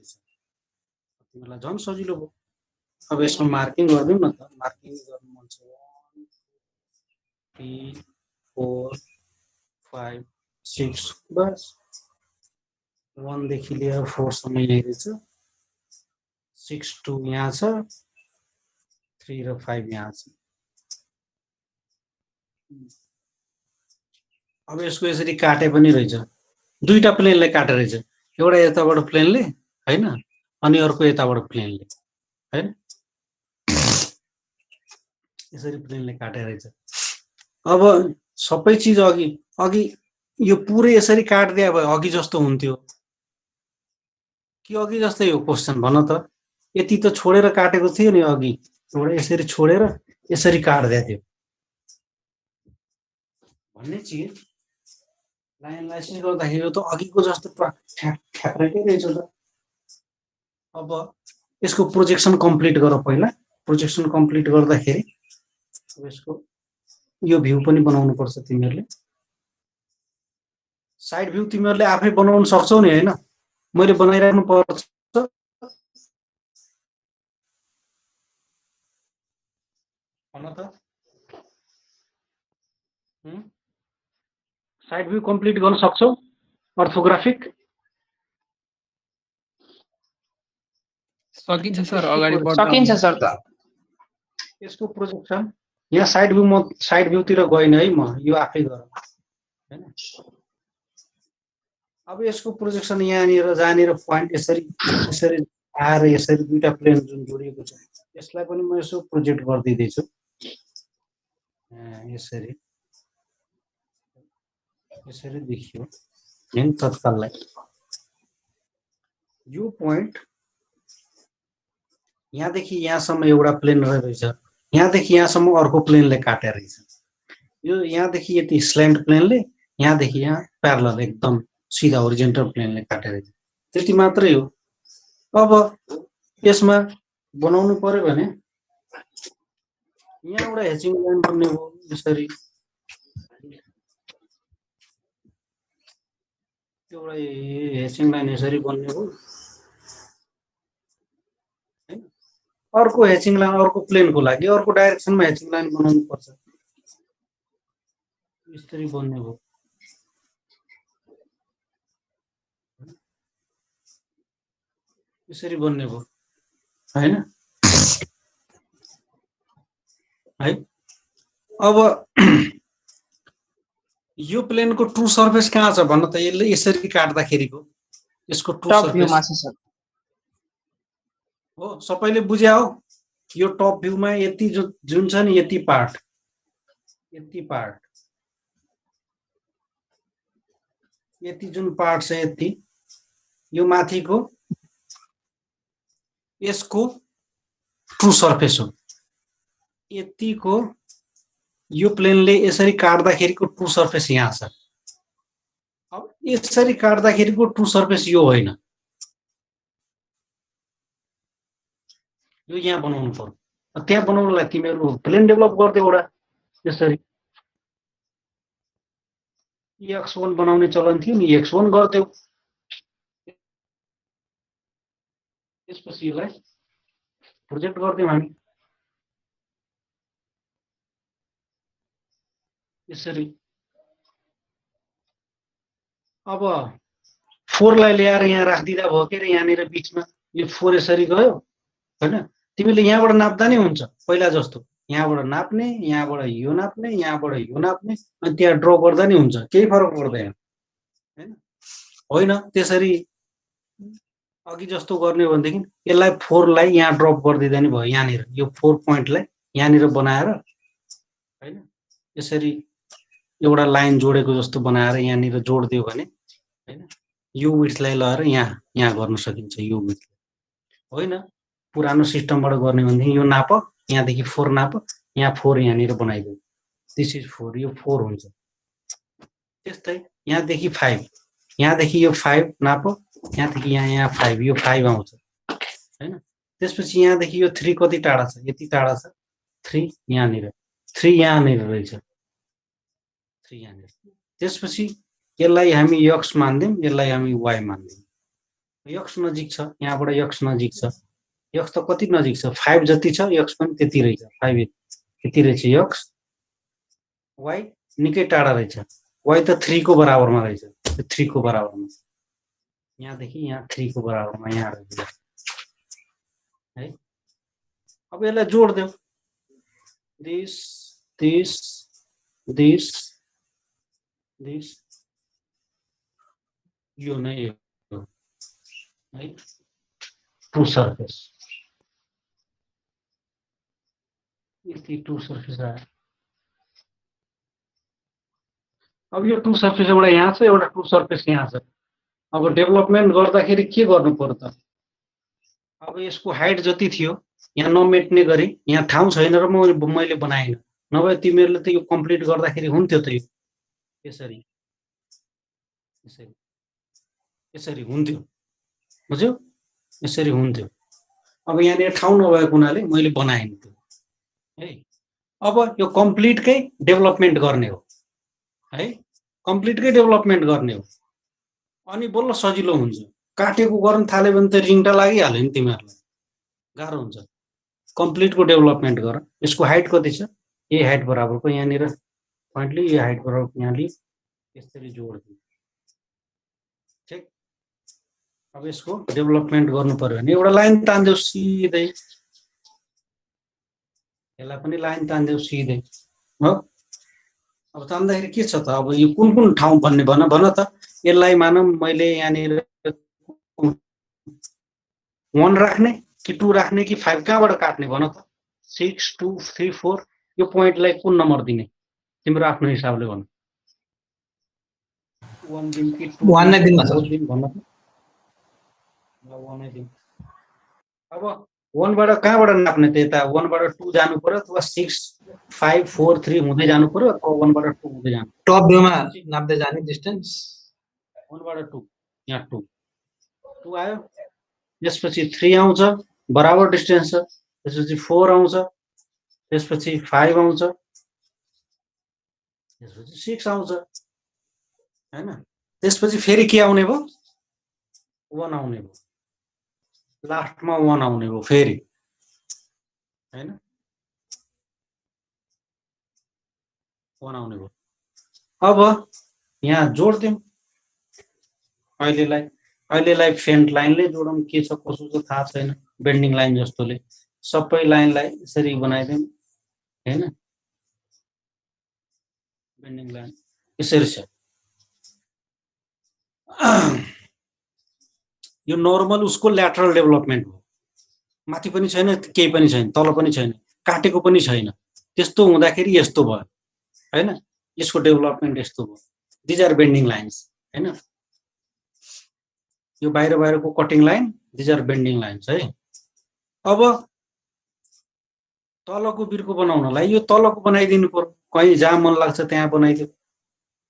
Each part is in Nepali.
तिमीलाई झन् सजिलो भयो। अब यसमा मार्किङ गरिदिउँ न त। मार्किङ गर्नु मन छ। One three four five six बस। वानदेखि लिएर फोरसम्म यहीँ रहेछ सिक्स टू यहाँ छ। थ्री र फाइभ यहाँ छ। अब यसको यसरी काटे पनि रहेछ। दुईवटा प्लेनले काटे रहेछ। एउटा यताबाट प्लेनले होइन? अनि अर्को यताबाट प्लेनले होइन? यसरी प्लेनले काटे रहेछ। अब सबै चिज अघि अघि यो पुरै यसरी काटिदिए भए अघि जस्तो हुन्थ्यो। कि अघि जस्तै हो क्वेसन भन त। यति त छोडेर काटेको थियो नि अघि। एउटा यसरी छोडेर यसरी काटिदिएको थियो। भन्ने चिज लाइन लाइसेन्स गर्दाखेरि त अघिको जस्तो ठ्याक्कै रहेछ त। अब यसको प्रोजेक्सन कम्प्लिट गर पहिला। प्रोजेक्सन कम्प्लिट गर्दाखेरि अब यसको यो भ्यू पनि बनाउनु पर्छ तिमीहरूले। साइड भ्यू तिमीहरूले आफै बनाउनु सक्छौ नि होइन? मैले बनाइराख्नु पर्छ। भन त। साइड भ्यू कम्प्लिट गर्न सक्छौ। अर्थोग्राफिक सकिन्छ सर अगाडि सकिन्छ सर त। यसको प्रोजेक्सन? यहाँ साइड भ्यू म साइड भ्यूतिर गएन है म यो आफै गर। होइन? अब यसको प्रोजेक्सन यहाँनिर जहाँनिर पोइन्ट यसरी यसरी आएर यसरी दुईवटा प्लेन जुन जोडिएको छ यसलाई पनि म यसो प्रोजेक्ट गरिदिँदैछु। यसरी। यसरी देखियो तत्काललाई। यो पोइन्ट यहाँदेखि यहाँसम्म एउटा प्लेन रहेछ यहाँदेखि यहाँसम्म अर्को प्लेनले काटेर रहेछ। यो यहाँदेखि यति स्ल्यान्ड प्लेनले यहाँदेखि यहाँ प्यारल एकदम सिधा ओरिजेन्टल प्लेनले काटेर त्यति मात्रै हो। अब यसमा बनाउनु पर्यो भने यहाँ एउटा हेचिङ लाइन बन्ने हो यसरी। एउटा हेचिङ लाइन यसरी बन्ने हो। अर्को हेचिङ लाइन अर्को प्लेनको लागि अर्को डाइरेक्सनमा हेचिङ लाइन बनाउनु पर्छ। यसरी बन्ने हो। यसरी बन्ने भयो होइन? है? अब यो प्लेनको ट्रु सर्फेस कहाँ छ भन्न त यसले यसरी काट्दाखेरिको। यसको भ्यूमा सर्फेस हो सबैले बुझ्या हो यो टप भ्यूमा यति जुन छ नि यति पार्ट। यति पार्ट। यति जुन पार्ट छ यति यो माथिको यसको ट्रु सर्फेस हो। यतिको यो प्लेनले यसरी काट्दाखेरिको ट्रु सर्फेस यहाँ छ। अब यसरी काट्दाखेरिको ट्रु सर्फेस यो होइन। यो यहाँ बनाउनु पर्यो त्यहाँ बनाउनुलाई तिमीहरू प्लेन डेभलप गरिदेऊ एउटा। यसरी। एक्स वान बनाउने चलन थियो नि एक्स वान गरिदेऊ। त्यसपछि यसलाई प्रोजेक्ट गरिदिउँ हामी। यसरी। अब फोरलाई ल्याएर यहाँ राखिदिँदा भयो के अरे यहाँनिर बिचमा? यो फोर यसरी गयो। होइन? तिमीले यहाँबाट नाप्दा नै हुन्छ पहिला जस्तो। यहाँबाट नाप्ने यहाँबाट यो नाप्ने यहाँबाट यो नाप्ने अनि त्यहाँ ड्र गर्दा नि हुन्छ केही फरक पर्दैन। होइन? होइन त्यसरी अघि जस्तो गर्ने हो भनेदेखि यसलाई फोरलाई यहाँ ड्रप गरिदिँदा नि भयो यहाँनिर। यो फोर पोइन्टलाई यहाँनिर बनाएर होइन? यसरी एउटा लाइन जोडेको जस्तो बनाएर यहाँनिर जोडिदियो भने होइन? यो विड्सलाई लगेर यहाँ यहाँ गर्न सकिन्छ यो विड्सलाई होइन? पुरानो सिस्टमबाट गर्ने भनेदेखि यो नाप यहाँदेखि फोर नाप यहाँ फोर यहाँनिर बनाइदियो दिस इज फोर यो फोर हुन्छ। त्यस्तै यहाँदेखि फाइभ यहाँदेखि यो फाइभ नाप यहाँदेखि यहाँ यहाँ फाइभ यो फाइभ आउँछ। होइन? त्यसपछि यहाँदेखि यो थ्री कति टाढा छ? यति टाढा छ। थ्री यहाँनिर। थ्री यहाँनिर रहेछ। थ्री यहाँनिर। त्यसपछि यसलाई हामी यक्स मानिदिउँ यसलाई हामी वाइ मानिदिउँ यक्स नजिक छ यहाँबाट यक्स नजिक छ। यक्स त कति नजिक छ? फाइभ जति छ यक्स पनि त्यति रहेछ। फाइभ त्यति रहेछ यक्स। वाइ निकै टाढा रहेछ। वाइ त थ्रीको बराबरमा रहेछ। त्यो थ्रीको बराबरमा यहाँदेखि यहाँ थ्रीको बराबरमा यहाँ रहेछ है? अब यसलाई जोडिदेऊ दिस दिस दिस दिस यो नै हो। टु सर्फेस यति टु सर्फेस आयो अब यो टु सर्फेस एउटा यहाँ छ एउटा टु सर्फेस यहाँ छ अब डेभलपमेन्ट गर्दाखेरि के गर्नु पर्यो त अब यसको हाइट जति थियो यहाँ नमेट्ने गरी यहाँ ठाउँ छैन र म मैले बनाएन नभए तिमीहरूले त यो कम्प्लिट गर्दाखेरि हुन्थ्यो त यो यसरी यसरी यसरी हुन्थ्यो बुझ्यो यसरी हुन्थ्यो अब यहाँनिर ठाउँ नभएको हुनाले मैले बनाएँ त्यो है? अब यो कम्प्लिटकै डेभलपमेन्ट गर्ने हो है? कम्प्लिटकै डेभलपमेन्ट गर्ने हो। अनि बल्ल सजिलो हुन्छ। काटेको गर्नु थाल्यो भने त रिङ्टा लागिहाल्यो नि तिमीहरूलाई। गाह्रो हुन्छ। कम्प्लिटको डेभलपमेन्ट गर। यसको हाइट कति छ? यही हाइट बराबरको यहाँनिर। पोइन्टले यो हाइट बराबरको यहाँले यसरी जोडिदियो ठिक? अब यसको डेभलपमेन्ट गर्नु पऱ्यो भने एउटा लाइन तानिदेऊ सिधै। यसलाई पनि लाइन तानिदेऊ सिधै हो? अब तान्दाखेरि के छ त? अब यो कुन कुन ठाउँ भन्ने भन भन त। यसलाई मानौँ मैले यहाँनिर वान राख्ने कि टू राख्ने कि फाइभ कहाँबाट काट्ने भन त? सिक्स टू थ्री फोर यो पोइन्टलाई कुन नम्बर दिने? तिम्रो आफ्नो हिसाबले भन। वान दिन कि वान त। अब वानबाट कहाँबाट नाप्ने त? यता वानबाट टू जानु पर्यो अथवा सिक्स फाइभ फोर थ्री हुँदै जानु पर्यो अथवा वानबाट टू हुँदै जानु टप भ्यूमा नाप्दै जाने डिस्टेन्स वानबाट टू यहाँ टू टू आयो। त्यसपछि थ्री आउँछ बराबर डिस्टेन्स छ। त्यसपछि फोर आउँछ। त्यसपछि फाइभ आउँछ। त्यसपछि सिक्स आउँछ। होइन? त्यसपछि फेरि के आउने भयो? वान आउने भयो। लास्टमा वान आउने भयो फेरि। होइन? वान आउने भयो अब यहाँ जोडिदिउँ। अहिलेलाई अहिलेलाई फेन्ट लाइनले जोडौँ के छ कसो छ थाहा छैन। बेन्डिङ लाइन जस्तोले। सबै लाइनलाई यसरी बनाइदिउँ। होइन? Bending line. यसरी छ। यो नर्मल उसको ल्याटरल डेभलपमेन्ट हो। माथि पनि छैन केही पनि छैन तल पनि छैन काटेको पनि छैन। त्यस्तो हुँदाखेरि यस्तो भयो होइन? यसको डेभलपमेन्ट यस्तो भयो। दिज आर बेन्डिङ लाइन्स होइन? यो बाहिर बाहिरको cutting line these are bending lines है? अब तलको बिर्को बनाउनलाई यो तलको बनाइदिनु पर्यो। कहीँ जहाँ मन लाग्छ त्यहाँ बनाइदियो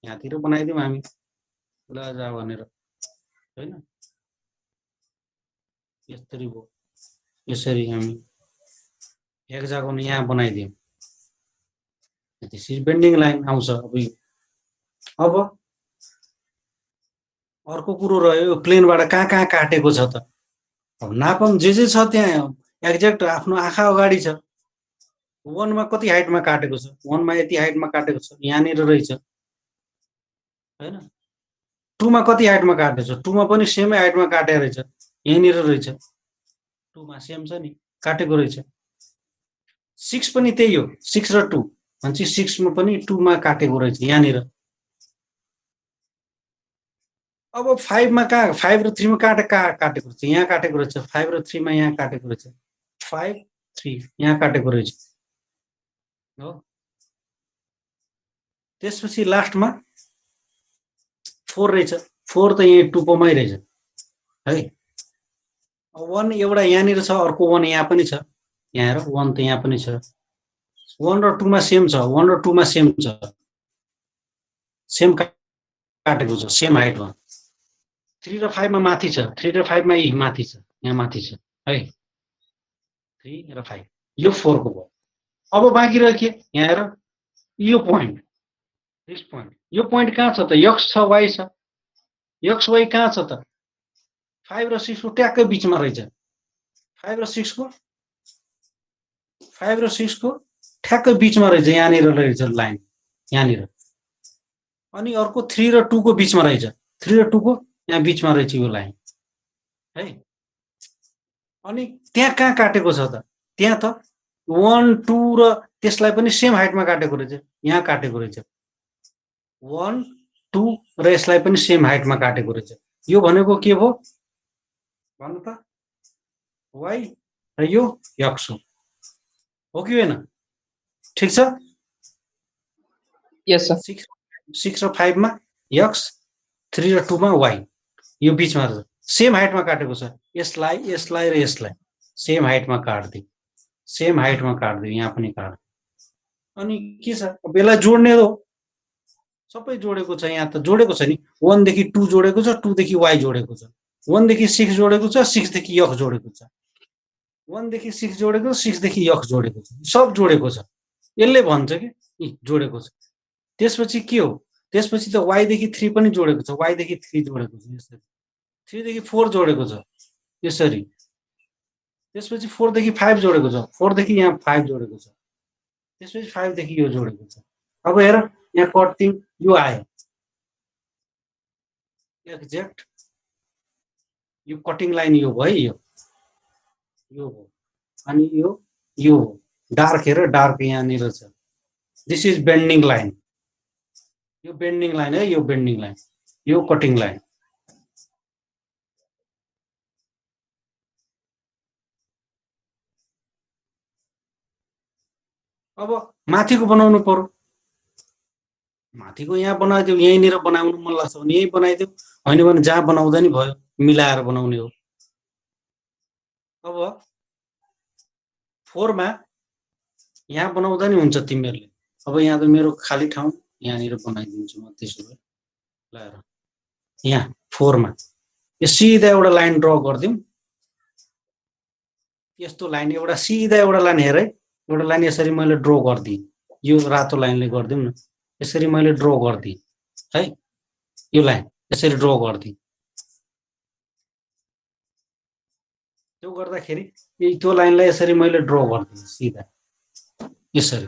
यहाँतिर बनाइदिउँ हामी। ल जा भनेर होइन? यसरी भयो यसरी हामी हेक्जागोन यहाँ बनाइदिउँ त्यसरी बेन्डिङ लाइन आउँछ अब अब अर्को कुरो रह्यो यो प्लेनबाट कहाँ कहाँ काटेको छ त अब नापम जे जे छ त्यहाँ एक्ज्याक्ट आफ्नो आँखा अगाडि छ वानमा कति हाइटमा काटेको छ वानमा यति हाइटमा काटेको छ यहाँनिर रहेछ होइन टूमा कति हाइटमा काटेको छ टूमा पनि सेमै हाइटमा काटेको रहेछ यहीँनिर रहेछ। टूमा सेम छ नि काटेको रहेछ। सिक्स पनि त्यही हो सिक्स र टू भनेपछि सिक्समा पनि टूमा काटेको रहेछ यहाँनिर। अब फाइभमा कहाँ फाइभ र थ्रीमा काटे कहाँ काटेको रहेछ? यहाँ काटेको रहेछ फाइभ र थ्रीमा यहाँ काटेको रहेछ। फाइभ थ्री यहाँ काटेको रहेछ। हो? त्यसपछि लास्टमा फोर रहेछ। फोर त यहीँ टुपोमै रहेछ। है? वान एउटा यहाँनिर छ अर्को वान यहाँ पनि छ। यहाँ हेर वान त यहाँ पनि छ। वान र टूमा सेम छ। वान र टूमा सेम छ। सेम काटेको छ। सेम हाइटमा थ्री र फाइभमा माथि छ। थ्री र फाइभमा यी माथि छ। यहाँ माथि छ। है? थ्री र फाइभ यो फोरको भयो अब बाँकी रह्यो के? यहाँ हेर यो पोइन्ट दिस पोइन्ट यो पोइन्ट कहाँ छ त? यक्स छ वाइ छ। यक्स वाइ कहाँ छ त? फाइभ र सिक्सको ट्याक्कै बिचमा रहेछ फाइभ र सिक्सको फाइभ र सिक्सको ठ्याक्कै बिचमा रहेछ यहाँनिर रहेछ लाइन यहाँनिर अनि अर्को थ्री र टूको बिचमा रहेछ थ्री र टूको यहाँ बिचमा रहेछ यो लाइन है? अनि त्यहाँ कहाँ काटेको छ त? त्यहाँ त वान टू र त्यसलाई पनि सेम हाइटमा काटेको रहेछ। यहाँ काटेको रहेछ। वान टू र यसलाई पनि सेम हाइटमा काटेको रहेछ। यो भनेको के भयो? भन्नु त वाइ र यो यक्स हो हो कि होइन ठिक छ सिक्स सिक्स र फाइभमा यक्स थ्री र टूमा वाइ यो बिचमा रहेछ सेम हाइटमा काटेको छ यसलाई यसलाई र यसलाई सेम हाइटमा काटिदियो सेम हाइटमा काटिदियो यहाँ पनि काट अनि के छ यसलाई जोड्ने हो सबै जोडेको छ यहाँ त जोडेको छ नि वानदेखि टू जोडेको छ टूदेखि वाइ जोडेको छ वानदेखि सिक्स जोडेको छ सिक्सदेखि यक्स जोडेको छ। वानदेखि सिक्स जोडेको सिक्सदेखि यक्स जोडेको छ। सब जोडेको छ। यसले भन्छ कि यी जोडेको छ। त्यसपछि के हो? त्यसपछि त वाइदेखि थ्री पनि जोडेको छ। वाइदेखि थ्री जोडेको छ यसरी। थ्रीदेखि फोर जोडेको छ यसरी। त्यसपछि फोरदेखि फाइभ जोडेको छ। फोरदेखि यहाँ फाइभ जोडेको छ। त्यसपछि फाइभदेखि यो जोडेको छ। अब हेर यहाँ कटिङ यो आयो। एक्जेक्ट यो कटिङ लाइन यो भयो यो यो हो अनि यो यो हो डार्क हेर डार्क यहाँनिर छ। दिस इज बेन्डिङ लाइन यो बेन्डिङ लाइन है यो बेन्डिङ लाइन यो कटिङ लाइन अब माथिको बनाउनु पर्यो। माथिको यहाँ बनाइदियो यहीँनिर बनाउनु मन लाग्छ भने यहीँ बनाइदियो। होइन भने जहाँ बनाउँदा नि भयो। मिलाएर बनाउने हो। अब फोरमा यहाँ बनाउँदा नि हुन्छ तिमीहरूले। अब यहाँ त मेरो खाली ठाउँ यहाँनिर बनाइदिन्छु म त्यसो भए। लगाएर यहाँ फोरमा। यो सिधा एउटा लाइन ड्र गरिदिउँ। यस्तो लाइन एउटा सिधा एउटा लाइन हेर। एउटा लाइन यसरी मैले ड्र गरिदिएँ। यो रातो लाइनले गरिदिउँ न। यसरी मैले ड्र गरिदिएँ। है यो लाइन यसरी ड्र गरिदिएँ। त्यो गर्दाखेरि त्यो लाइनलाई यसरी मैले ड्र गरिदिएँ सिधा। यसरी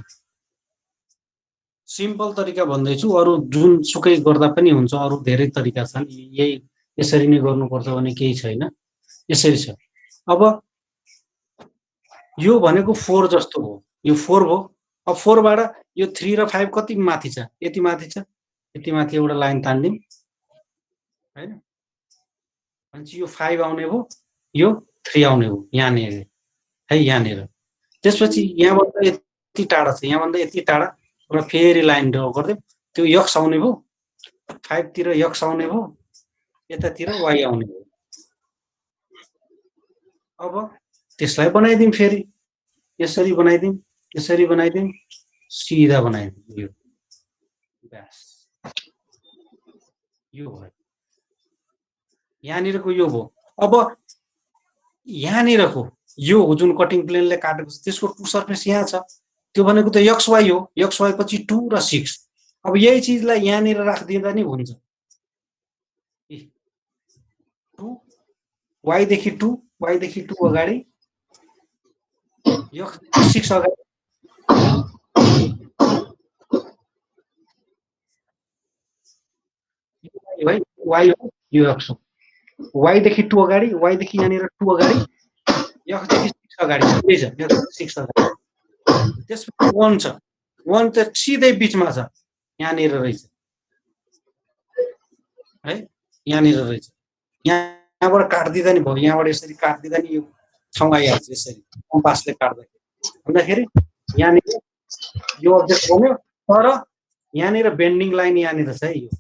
सिम्पल तरिका भन्दैछु अरू जुन सुकै गर्दा पनि हुन्छ अरू धेरै तरिका छन् यही यसरी नै गर्नुपर्छ भने केही छैन। यसरी छ। अब यो भनेको फोर जस्तो हो। यो फोर भयो। अब फोरबाट यो थ्री र फाइभ कति माथि छ? यति माथि छ? यति माथि एउटा लाइन तानिदिउँ होइन? भनेपछि यो फाइभ आउने भयो। यो थ्री आउने भयो यहाँनिर। है यहाँनिर। त्यसपछि यहाँबाट यति टाढा छ यहाँभन्दा यति टाढा र फेरि लाइन ड्र गरिदिउँ। त्यो यक्स आउने भयो। फाइभतिर यक्स आउने भयो। यतातिर वाइ आउने भयो। अब त्यसलाई बनाइदिउँ फेरि। यसरी बनाइदिउँ यसरी बनाइदिउँ सिधा बनाइदिउँ। यो। ब्यास। यो भयो। यहाँनिरको यो भयो। अब यहाँनिरको यो जुन कटिङ प्लेनले काटेको छ त्यसको टु सर्फेस यहाँ छ। त्यो भनेको त यक्स वाइ हो। यक्स वाइ पछि टू र सिक्स अब यही चिजलाई यहाँनिर राखिदिँदा नि हुन्छ। टु वाइदेखि टू वाइदेखि टू अगाडि। सिक्स अगाडि। वाइ हो यो यक्स हो। वाइदेखि टू अगाडि वाइदेखि यहाँनिर टू अगाडि सिक्स अगाडि यही सिक्स अगाडि। त्यसपछि वान छ। वान त सिधै बिचमा छ। यहाँनिर रहेछ। है? यहाँनिर रहेछ। यहाँबाट काटिदिँदा नि भयो। यहाँबाट यसरी काटिदिँदा नि यो ठाउँ आइहाल्छ यसरी। कम्पासले काट्दाखेरि। भन्दाखेरि यहाँनिर यो अब्जेक्ट बन्यो। तर यहाँनिर बेन्डिङ लाइन यहाँनिर छ है यो।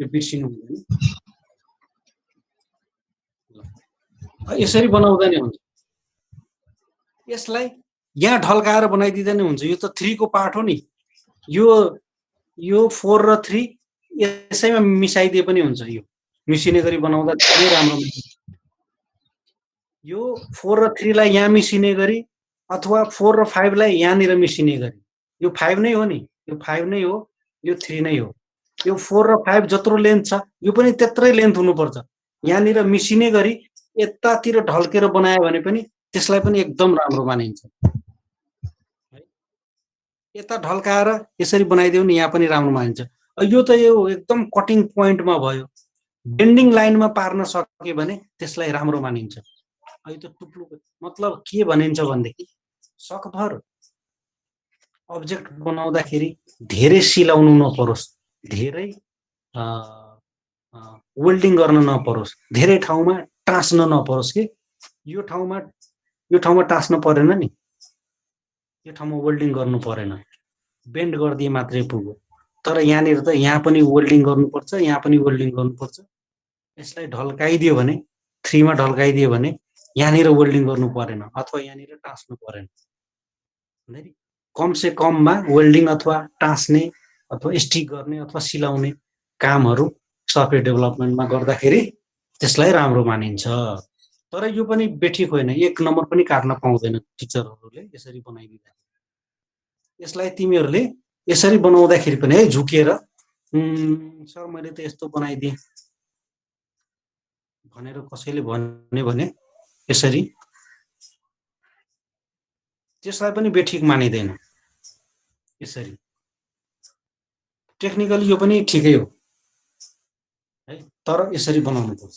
यो बिर्सिनु हुँदैन यसरी बनाउँदा नि हुन्छ। यसलाई यहाँ ढल्काएर बनाइदिँदा नि हुन्छ। यो त थ्रीको पार्ट हो नि। यो यो फोर र थ्री यसैमा मिसाइदिए पनि हुन्छ यो। मिसिने गरी बनाउँदा धेरै राम्रो यो फोर र थ्रीलाई यहाँ मिसिने गरी अथवा फोर र फाइभलाई यहाँनिर मिसिने गरी। यो फाइभ नै हो नि। यो फाइभ नै हो। यो थ्री नै हो। यो फोर र फाइभ जत्रो लेन्थ छ यो पनि त्यत्रै लेन्थ हुनुपर्छ। यहाँनिर मिसिने गरी यतातिर ढल्केर बनायो भने पनि त्यसलाई पनि एकदम राम्रो मानिन्छ। है यता ढल्काएर यसरी बनाइदियो भने यहाँ पनि राम्रो मानिन्छ। यो त यो एकदम कटिङ पोइन्टमा भयो। बेन्डिङ लाइनमा पार्न सक्यो भने त्यसलाई राम्रो मानिन्छ। अहिले त टुप्लु मतलब के भनिन्छ भनेदेखि सकभर अब्जेक्ट बनाउँदाखेरि धेरै सिलाउनु नपरोस्। धेरै वेल्डिङ गर्न नपरोस्। धेरै ठाउँमा टाँस्न नपरोस् कि? यो ठाउँमा यो ठाउँमा टाँस्न परेन नि? यो ठाउँमा वेल्डिङ गर्नु परेन। बेन्ड गरिदिए मात्रै पुग्यो। तर यहाँनिर त यहाँ पनि वेल्डिङ गर्नुपर्छ यहाँ पनि वेल्डिङ गर्नुपर्छ। यसलाई ढल्काइदियो भने थ्रीमा ढल्काइदियो भने यहाँनिर वेल्डिङ गर्नु परेन अथवा यहाँनिर टाँस्नु परेन। कम से कममा वेल्डिङ अथवा टाँस्ने अथवा स्टिक गर्ने अथवा सिलाउने कामहरू सफ्टवेयर डेभलपमेन्टमा गर्दाखेरि त्यसलाई राम्रो मानिन्छ। तर यो पनि बेठिक होइन। एक नम्बर पनि काट्न पाउँदैन टिचरहरूले यसरी बनाइदिँदा। यसलाई तिमीहरूले यसरी बनाउँदाखेरि पनि है झुकेर सर मैले त यस्तो बनाइदिएँ। भनेर कसैले भन्यो भने यसरी त्यसलाई पनि बेठिक मानिँदैन। यसरी। टेक्निकली यो पनि ठिकै हो। है तर यसरी बनाउनु पर्छ।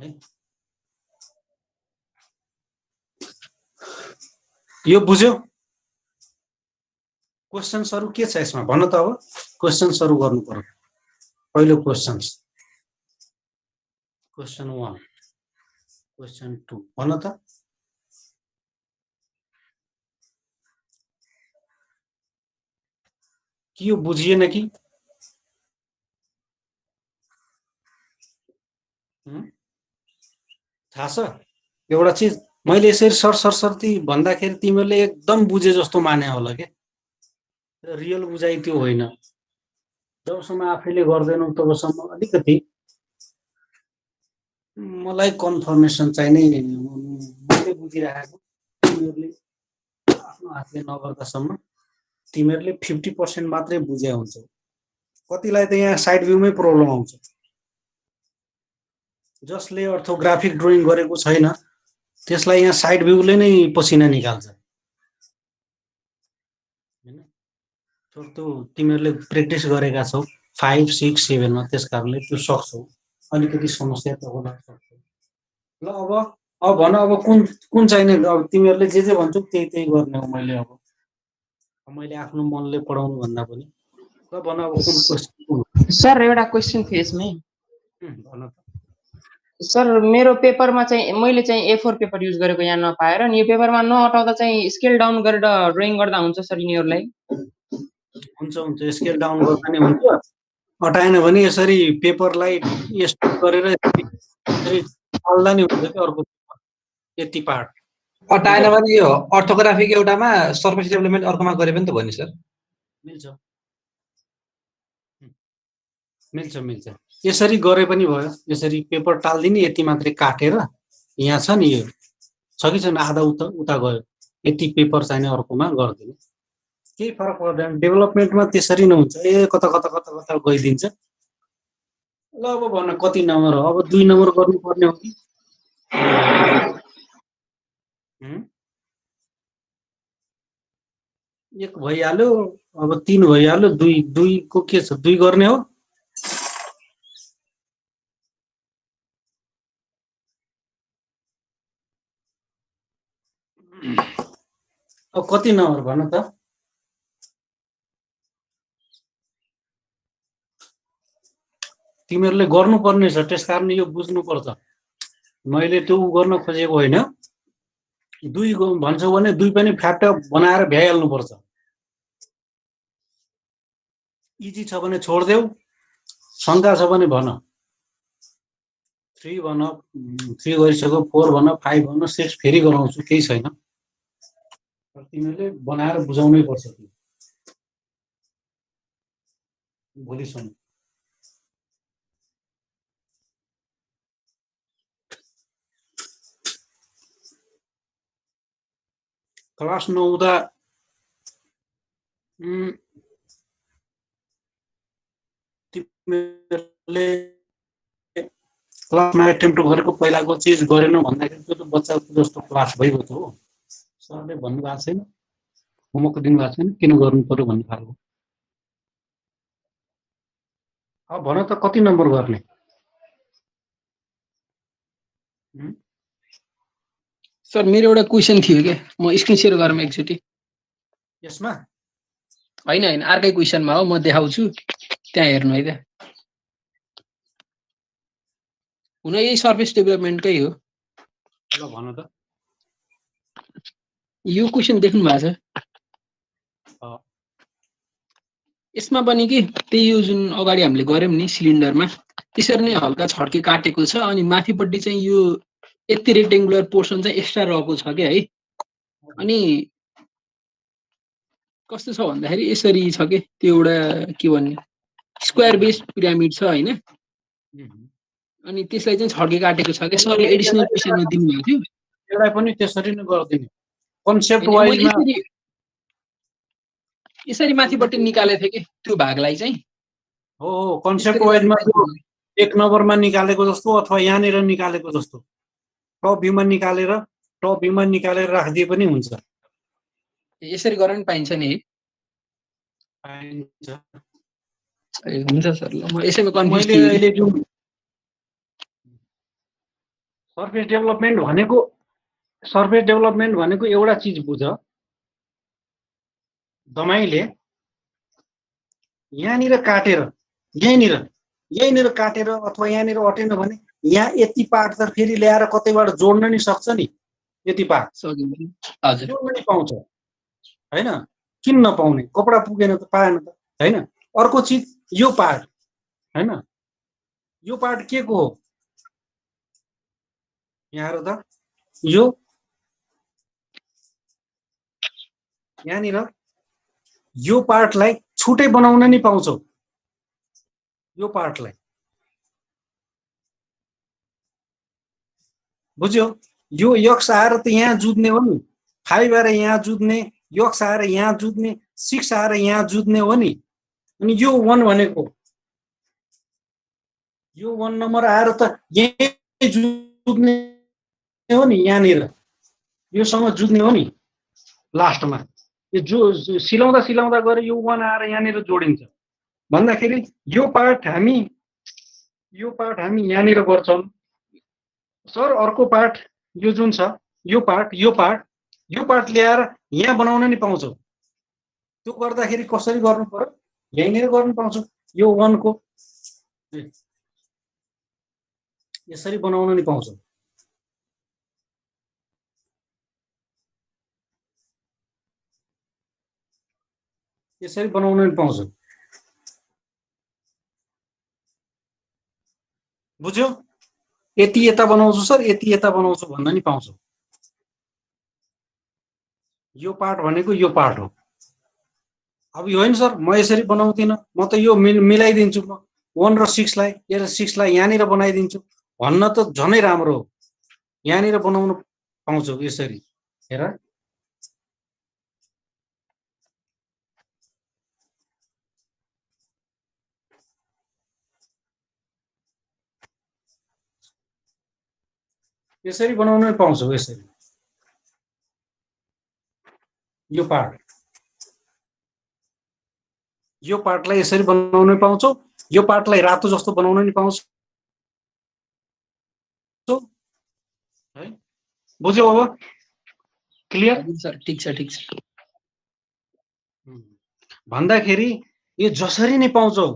है। यो बुझ्यो? क्वेसन्सहरू के छ यसमा? भन त अब। क्वेसन्सहरू गर्नु पर्यो। पहिलो questions question one question two भन त। कि यो बुझिएन कि? थाहा छ? एउटा चिज मैले यसरी सर भन्दाखेरि तिमीहरूले एकदम बुझे जस्तो माने होला क्या रियल बुझाइ त्यो होइन। जबसम्म आफैले गर्दैनौ तबसम्म अलिकति मलाई कन्फर्मेसन चाहिने मैले बुझिराखेको। तिमीहरूले आफ्नो हातले नगर्दासम्म तिमीहरूले फिफ्टी पर्सेन्ट मात्रै बुझ्या हुन्छ। कतिलाई त यहाँ साइड भ्यूमै प्रब्लम आउँछ। जसले अर्थोग्राफिक ड्रइङ गरेको छैन त्यसलाई यहाँ साइड भ्यूले नै पसिना निकाल्छ। होइन? त्यो तिमीहरूले प्र्याक्टिस गरेका छौ फाइभ सिक्स सेभेनमा त्यस कारणले त्यो सक्छौ। अलिकति समस्या त होला ल अब अब भन अब कुन कुन चाहिने अब तिमीहरूले जे जे भन्छौ त्यही त्यही गर्ने हो मैले अब। मैले आफ्नो मनले पढाउनु भन्दा पनि। ल भन अब कुन क्वेसन सर एउटा क्वेसन थियो यसमै। भन त। सर मेरो पेपरमा चाहिँ मैले चाहिँ ए फोर पेपर युज गरेको यहाँ नपाएर अनि यो पेपरमा नअटाउँदा चाहिँ स्केल डाउन गरेर ड्रइङ गर्दा हुन्छ सर यिनीहरूलाई? हुन्छ हुन्छ। स्केल डाउन गर्दा नि हुन्छ। अटाएन भने यसरी पेपरलाई यस्तो गरेर नि हुन्छ कि अर्को यति पार्ट अटाएन भने यो अर्थोग्राफीको एउटामा सर्फेस डेभलपमेन्ट अर्कोमा गरे पनि त भयो नि सर। मिल्छ। मिल्छ मिल्छ। यसरी गरे पनि भयो। यसरी पेपर टालिदिने यति मात्रै काटेर यहाँ छ नि यो। छ कि छैन? आधा उता उता गयो। यति पेपर चाहिने अर्कोमा गरिदिने। केही फरक पर्दैन। डेभलपमेन्टमा त्यसरी नै हुन्छ ए कता कता कता कता गइदिन्छ। ल अब भन कति नम्बर हो। अब दुई नम्बर गर्नुपर्ने हो कि? एक भइहाल्यो अब तिन भइहाल्यो दुई दुईको के छ? दुई गर्ने हो? अब कति नम्बर भन त? तिमीहरूले गर्नुपर्ने छ त्यस कारण यो बुझ्नुपर्छ। मैले त्यो गर्न खोजेको होइन। दुई भन्छौ भने दुई पनि फ्याट बनाएर भ्याइहाल्नुपर्छ। इजी छ भने छोडिदेऊ शङ्का छ भने भन। थ्री भन थ्री गरिसक्यो फोर भन फाइभ भन सिक्स फेरि गराउँछु केही छैन। तिमीहरूले बनाएर बुझाउनै पर्छ भोलिसम्म क्लास नहुँदा तिमीहरूले क्लासमा एटेम्प्ट गरेको पहिलाको चिज गरेन भन्दाखेरि त्यो त बच्चाको जस्तो क्लास भइगयो त हो। सरले भन्नुभएको छैन होमवर्क दिनुभएको छैन किन गर्नु पर्यो भन्ने खालको अब भन त कति नम्बर गर्ने? सर मेरो एउटा क्वेसन थियो क्या म स्क्रिन सेयर गरौँ एकचोटि। यसमा? होइन होइन अर्कै क्वेसनमा हो म देखाउँछु। त्यहाँ हेर्नु है त। हुन यही सर्भिस डेभलपमेन्टकै हो। ल भन त। यो क्वेसन देख्नु भएको छ। यसमा पनि कि त्यही यो जुन अगाडि हामीले गऱ्यौँ नि सिलिन्डरमा। त्यसरी नै हल्का छड्के काटेको छ अनि माथिपट्टि चाहिँ यो यति रेक्टेङ्गुलर पोर्सन चाहिँ एक्स्ट्रा रहेको छ क्या है? अनि कस्तो छ भन्दाखेरि यसरी छ कि? त्यो एउटा के भन्ने? स्क्वायर बेस पिरामिड छ होइन? अनि त्यसलाई चाहिँ छड्के काटेको छ क्या? सरले एडिसनल क्वेसनमा दिनुभएको थियो। यसलाई पनि त्यसरी नै गरिदिने। कन्सेप्ट वाइजमा यसरी माथिपट्टि निकालेको थिएँ कि त्यो भागलाई चाहिँ। हो हो। कन्सेप्ट वाइजमा एक नम्बरमा निकालेको जस्तो अथवा यहाँनिर निकालेको जस्तो। टप भ्यूमा निकालेर टप भ्यूमा निकालेर राखिदिए पनि हुन्छ। यसरी गरेर पनि पाइन्छ नि। पाइन्छ। हुन्छ सर ल म यसैमा कन्फ्युज अहिले जुन सर्फेस डेभलपमेन्ट भनेको सर्फेस डेभलपमेन्ट भनेको एउटा चिज बुझ। दमाईले यहाँनिर काटेर यहीँनिर यहीँनिर काटेर अथवा यहाँनिर अटेन भने यहाँ यति पार्ट त फेरि ल्याएर कतैबाट जोड्न नि सक्छ नि? यति हजुर। जोड्न नि पाउँछ। होइन? किन नपाउने कपडा पुगेन त पाएन त। होइन? अर्को चिज यो पार्ट होइन? यो पार्ट के को हो? यहाँ हेर त। यो। यहाँनिर। यो पार्टलाई छुट्टै बनाउन नि पाउँछौ। यो पार्टलाई बुझ्यो? यो यक्स आएर त यहाँ जुत्ने हो नि। फाइभ आएर यहाँ जुत्ने यक्स आएर यहाँ जुत्ने सिक्स आएर यहाँ जुत्ने हो नि। अनि यो वान भनेको। यो वान नम्बर आएर त यहीँ जुत्ने हो नि यहाँनिर। योसँग जुत्ने हो नि लास्टमा। यो जो सिलाउँदा सिलाउँदा गएर यो वान आएर यहाँनिर जोडिन्छ। भन्दाखेरि यो पार्ट हामी यो पार्ट हामी यहाँनिर गर्छौँ। सर अर्को पार्ट यो जुन छ यो पार्ट यो पार्ट यो पार्ट ल्याएर यहाँ बनाउन नि पाउँछौ। त्यो गर्दाखेरि कसरी गर्नु पर्यो? यहीँनिर गर्नु पाउँछौ यो वानको यसरी बनाउन नि पाउँछौ। यसरी बनाउन नि पाउँछौ। बुझ्यो? यति यता बनाउँछु सर यति यता बनाउँछु भन्न नि पाउँछौ। यो पार्ट भनेको यो पार्ट हो। अब यो होइन सर म यसरी बनाउँदिनँ म त यो मिल मिलाइदिन्छु म। वान र सिक्सलाई र सिक्सलाई यहाँनिर बनाइदिन्छु। भन्न त झनै राम्रो हो। यहाँनिर बनाउनु पाउँछौ यसरी। हेर। यसरी बनाउन पाउँछौ यसरी। यो पार्ट यो पार्टलाई यसरी बनाउन पाउँछौ। यो पार्टलाई रातो जस्तो बनाउन नि पाउँछौ। है? बुझ्यौ अब क्लियर सर ठिक छ ठिक छ। भन्दाखेरि यो जसरी नै पाउँछौ।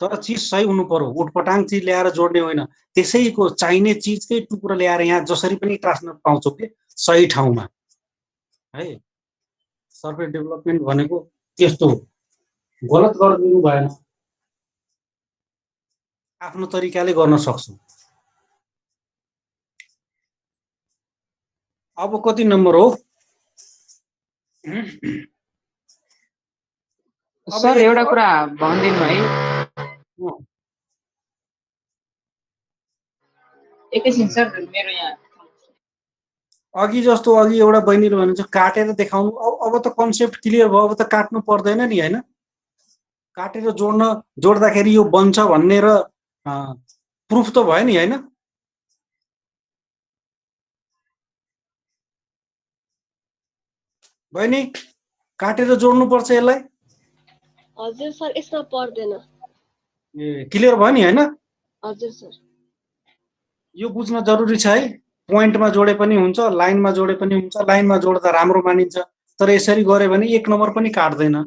तर चिज सही हुनु पर्यो। उटपटाङ चिज ल्याएर जोड्ने होइन। त्यसैको चाहिने चिजकै टुक्रो ल्याएर यहाँ जसरी पनि टाँस्न पाउँछौ कि? सही ठाउँमा। है? सर्वे डेभलपमेन्ट भनेको त्यस्तो हो। गलत गरिदिनु भएन। आफ्नो तरिकाले गर्न सक्छौ। अब कति नम्बर हो? सर एउटा कुरा भनिदिनु है। एकैछिन सर मेरो यहाँ अघि जस्तो अघि एउटा बहिनीले भन्नुहुन्छ काटेर देखाउनु। अब त कन्सेप्ट क्लियर भयो अब त काट्नु पर्दैन नि होइन? काटेर जोड्न जोड्दाखेरि यो बन्छ भन्ने र प्रुफ त भयो नि होइन? बहिनी काटेर जोड्नुपर्छ यसलाई? हजुर सर यसमा पर्दैन। क्लियर भयो नि होइन? हजुर सर। यो बुझ्न जरुरी छ है। पोइन्टमा जोडे पनि हुन्छ लाइनमा जोडे पनि हुन्छ। लाइनमा जोड्दा राम्रो मानिन्छ। तर यसरी गऱ्यो भने एक नम्बर पनि काट्दैन।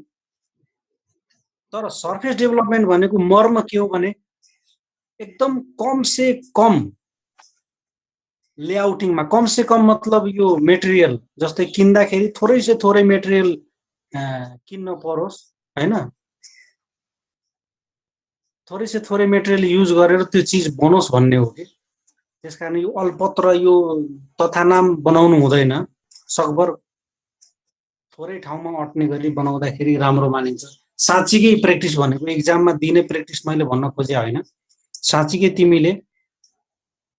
तर सर्फेस डेभलपमेन्ट भनेको मर्म के हो भने एकदम कम से कम लेआउटिङमा कम से कम मतलब यो मेटेरियल जस्तै किन्दाखेरि थोरै से थोरै मेटेरियल किन्न परोस् होइन? थोरै से थोरै मेटेरियल युज गरेर त्यो चिज बनोस् भन्ने हो कि? त्यस कारण यो अल्पत्र यो तथानाम बनाउनु हुँदैन। सकभर थोरै ठाउँमा अट्ने गरी बनाउँदाखेरि राम्रो मानिन्छ। साँच्चीकै प्र्याक्टिस भनेको इक्जाममा दिने प्र्याक्टिस मैले भन्न खोजे होइन। साँच्चीकै तिमीले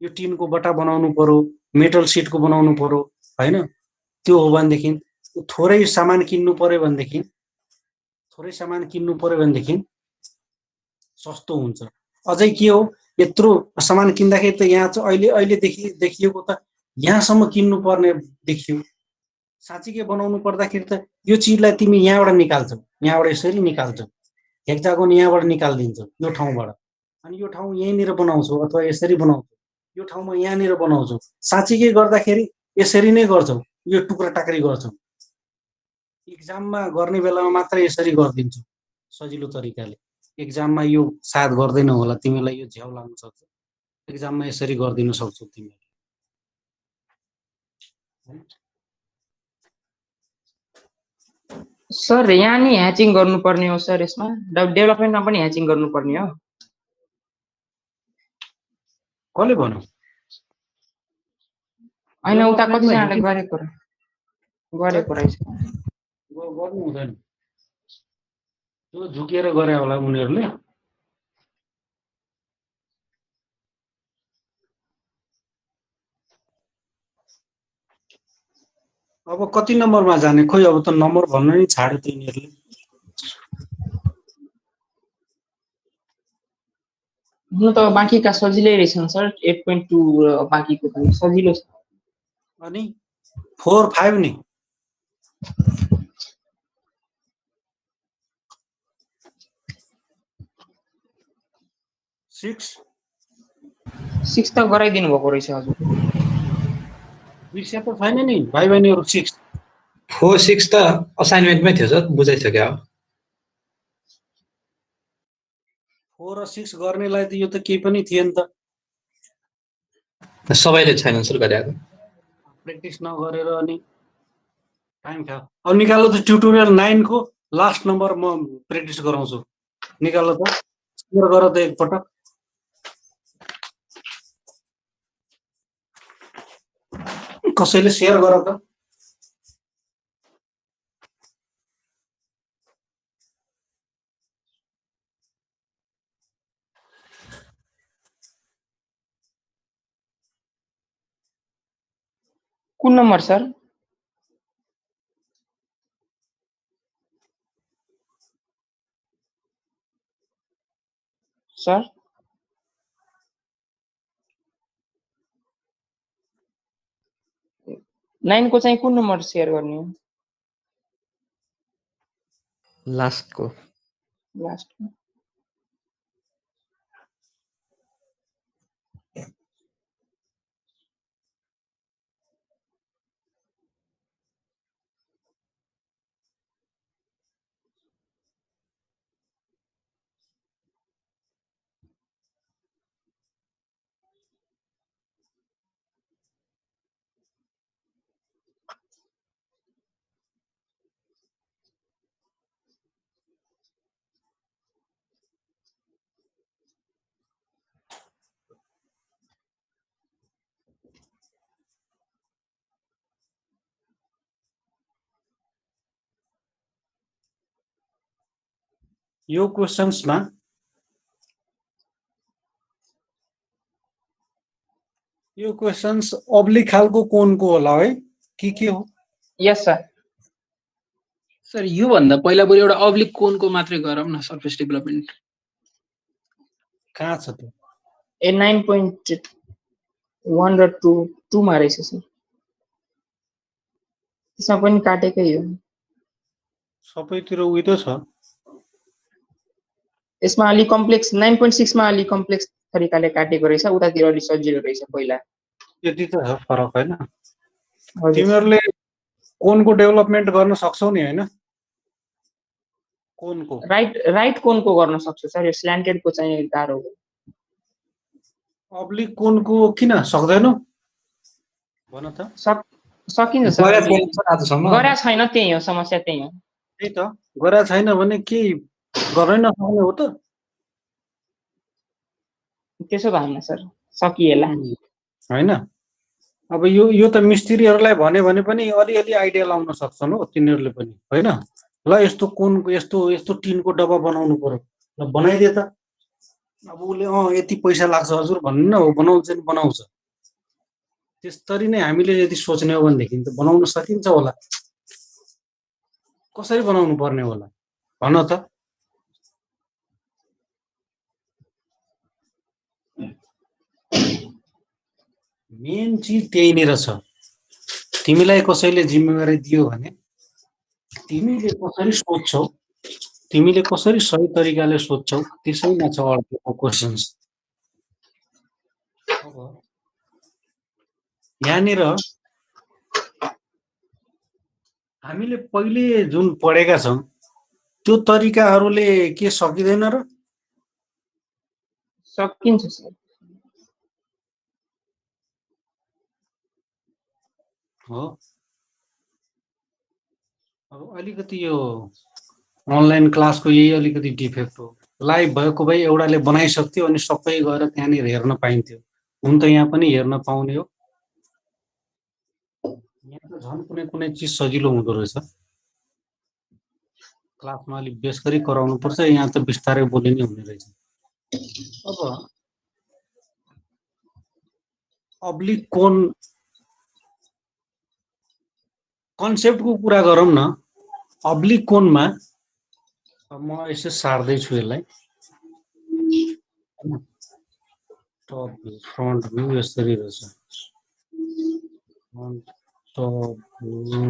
यो टिनको बट्टा बनाउनु पर्यो मेटल सिटको बनाउनु पर्यो होइन? त्यो हो भनेदेखि थोरै सामान किन्नु पर्यो भनेदेखि थोरै सामान किन्नु पर्यो भनेदेखि सस्तो हुन्छ। अझै के हो यत्रो सामान किन्दाखेरि त यहाँ चाहिँ अहिले अहिलेदेखि देखिएको त यहाँसम्म किन्नु पर्ने देखियो। साँच्चीकै बनाउनु पर्दाखेरि त यो चिजलाई तिमी यहाँबाट निकाल्छौ यहाँबाट यसरी निकाल्छौ। हेक्जागोन यहाँबाट निकालिदिन्छौ यो ठाउँबाट। अनि यो ठाउँ यहीँनिर बनाउँछौ अथवा यसरी बनाउँछौ। यो ठाउँमा यहाँनिर बनाउँछौ। साँच्चीकै गर्दाखेरि यसरी नै गर्छौ यो टुक्रा टाक्री गर्छौ। इक्जाममा गर्ने बेलामा मात्रै यसरी गरिदिन्छौ सजिलो तरिकाले। एक्जाममा यो साथ गर्दैन होला तिमीलाई यो झ्याउ लाग्न सक्छ। एक्जाममा यसरी गरिदिन सक्छौ तिमीले सर यहाँ नि ह्याचिङ गर्नुपर्ने हो सर यसमा। डेभलपमेन्टमा पनि ह्याचिङ गर्नुपर्ने हो। कसले भन्यो? होइन उता कतिजनाले गरेको गरेको रहेछ। गर्नु हुँदैन। त्यो झुकेर गरे होला उनीहरूले। अब कति नम्बरमा जाने खोइ? अब त नम्बर भन्नु नै छाड्यो त यिनीहरूले। हुनु त बाँकीका सजिलै रहेछन् सर। एट पोइन्ट टू बाँकीको पनि सजिलो छ। अनि फोर फाइभ नि? सिक्स सिक्स त गराइदिनु भएको रहेछ हजुर। बिर्सिया त छैन नि भाइ बहिनीहरू सिक्स फोर सिक्स त असाइनमेन्टमै थियो सर बुझाइसक्यो अब। फोर र सिक्स गर्नेलाई त यो त केही पनि थिएन त। सबैले छैनन् सर गरिआएको प्र्याक्टिस नगरेर अनि टाइम खायो अब निकाल्नु त ट्युटोरियल नाइनको लास्ट नम्बर म प्र्याक्टिस गराउँछु। निकाल्नु त। गर त एकपटक। कसैले सेयर गर त कुन नम्बर सर सर नाइनको चाहिँ कुन नम्बर सेयर गर्ने हो लास्टको लास्ट यो क्वेसन्समा यो क्वेसन्स अब्लिक खालको कोनको होला है? के के हो? यस सर सर योभन्दा पहिला बरु एउटा अब्लिक कोनको मात्रै गरौँ न सर्फेस डेभलपमेन्ट कहाँ छ त्यो? ए नाइन पोइन्ट वान र टू टूमा रहेछ सर त्यसमा पनि काटेकै हो। सबैतिर उयो त छ। यसमा अलिक कम्प्लेक्स नाइन पोइन्ट सिक्समा अलिक कम्प्लेक्स तरिकाले काटेको रहेछ उतातिर अलिक सजिलो रहेछ पहिला। यति त छ फरक होइन। तिमीहरूले कोनको डेभलपमेन्ट गर्न सक्छौ नि होइन? कोनको? राइट राइट कोनको गर्न सक्छु सर यो स्ल्यान्टेडको चाहिँ गाह्रो हो। अब्लिक कोनको किन? सक्दैनौ? भन त। सक सकिन्छ सर। छैन सर आजसम्म। गरा छैन त्यही हो समस्या त्यही हो। त्यही त। गरा छैन भने केही गर्नै नसक्ने हो त। त्यसो भएन सर सकिएला। होइन। अब यो यो त मिस्त्रीहरूलाई भन्यो भने पनि अलिअलि आइडिया लाउन सक्छन् हो तिनीहरूले पनि होइन? ल यस्तो कोनको यस्तो यस्तो टिनको डब्बा बनाउनु पर्यो। ल बनाइदिए त। अब उसले अँ यति पैसा लाग्छ हजुर भन्नु न हो बनाउँछ नि बनाउँछ। त्यसरी नै हामीले यदि सोच्ने हो भनेदेखि त बनाउन सकिन्छ होला। कसरी बनाउनु पर्ने होला? भन त। मेन चिज त्यहीँनिर छ। तिमीलाई कसैले जिम्मेवारी दियो भने तिमीले कसरी सोध्छौ तिमीले कसरी सही तरिकाले सोध्छौ त्यसैमा छ अड्केको क्वेसन्स यहाँनिर हामीले पहिले जुन पढेका छौँ त्यो तरिकाहरूले के सकिँदैन र? सकिन्छ सर। हो। अब अलिकति यो अनलाइन क्लासको यही अलिकति डिफेक्ट हो। लाइभ भएको भए एउटाले बनाइसक्थ्यो अनि सबै गएर त्यहाँनिर हेर्न पाइन्थ्यो। हुन त यहाँ पनि हेर्न पाउने हो। यहाँ त झन् कुनै कुनै चिज सजिलो हुँदो रहेछ। क्लासमा अलिक बेस गरी कराउनु पर्छ यहाँ त बिस्तारै बोली नै हुने रहेछ। अब अब्लिक कोन कन्सेप्टको कुरा गरौँ न अब्लिक अब म यसो सार्दैछु यसलाई। टप भ्यू फ्रन्ट भ्यू यसरी रहेछ। Top view.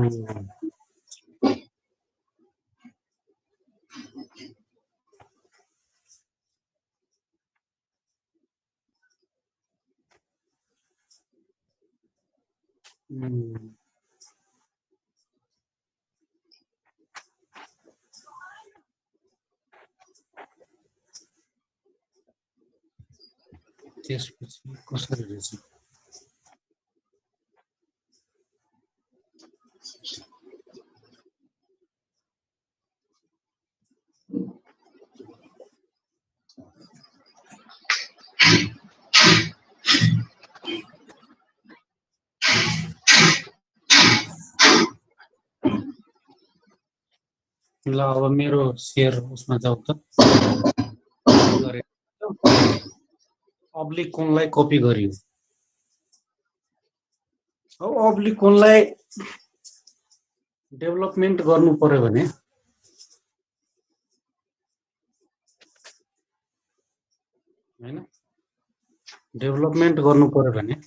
त्यसपछि कसरी रहेछ ल अब मेरो सेयर उसमा जाऊ त अब्लिक कोणलाई कपी गरियो अब अब्लिक कोणलाई डेभलपमेन्ट गर्नु पर्यो भने होइन डेभलपमेन्ट गर्नु पर्यो भने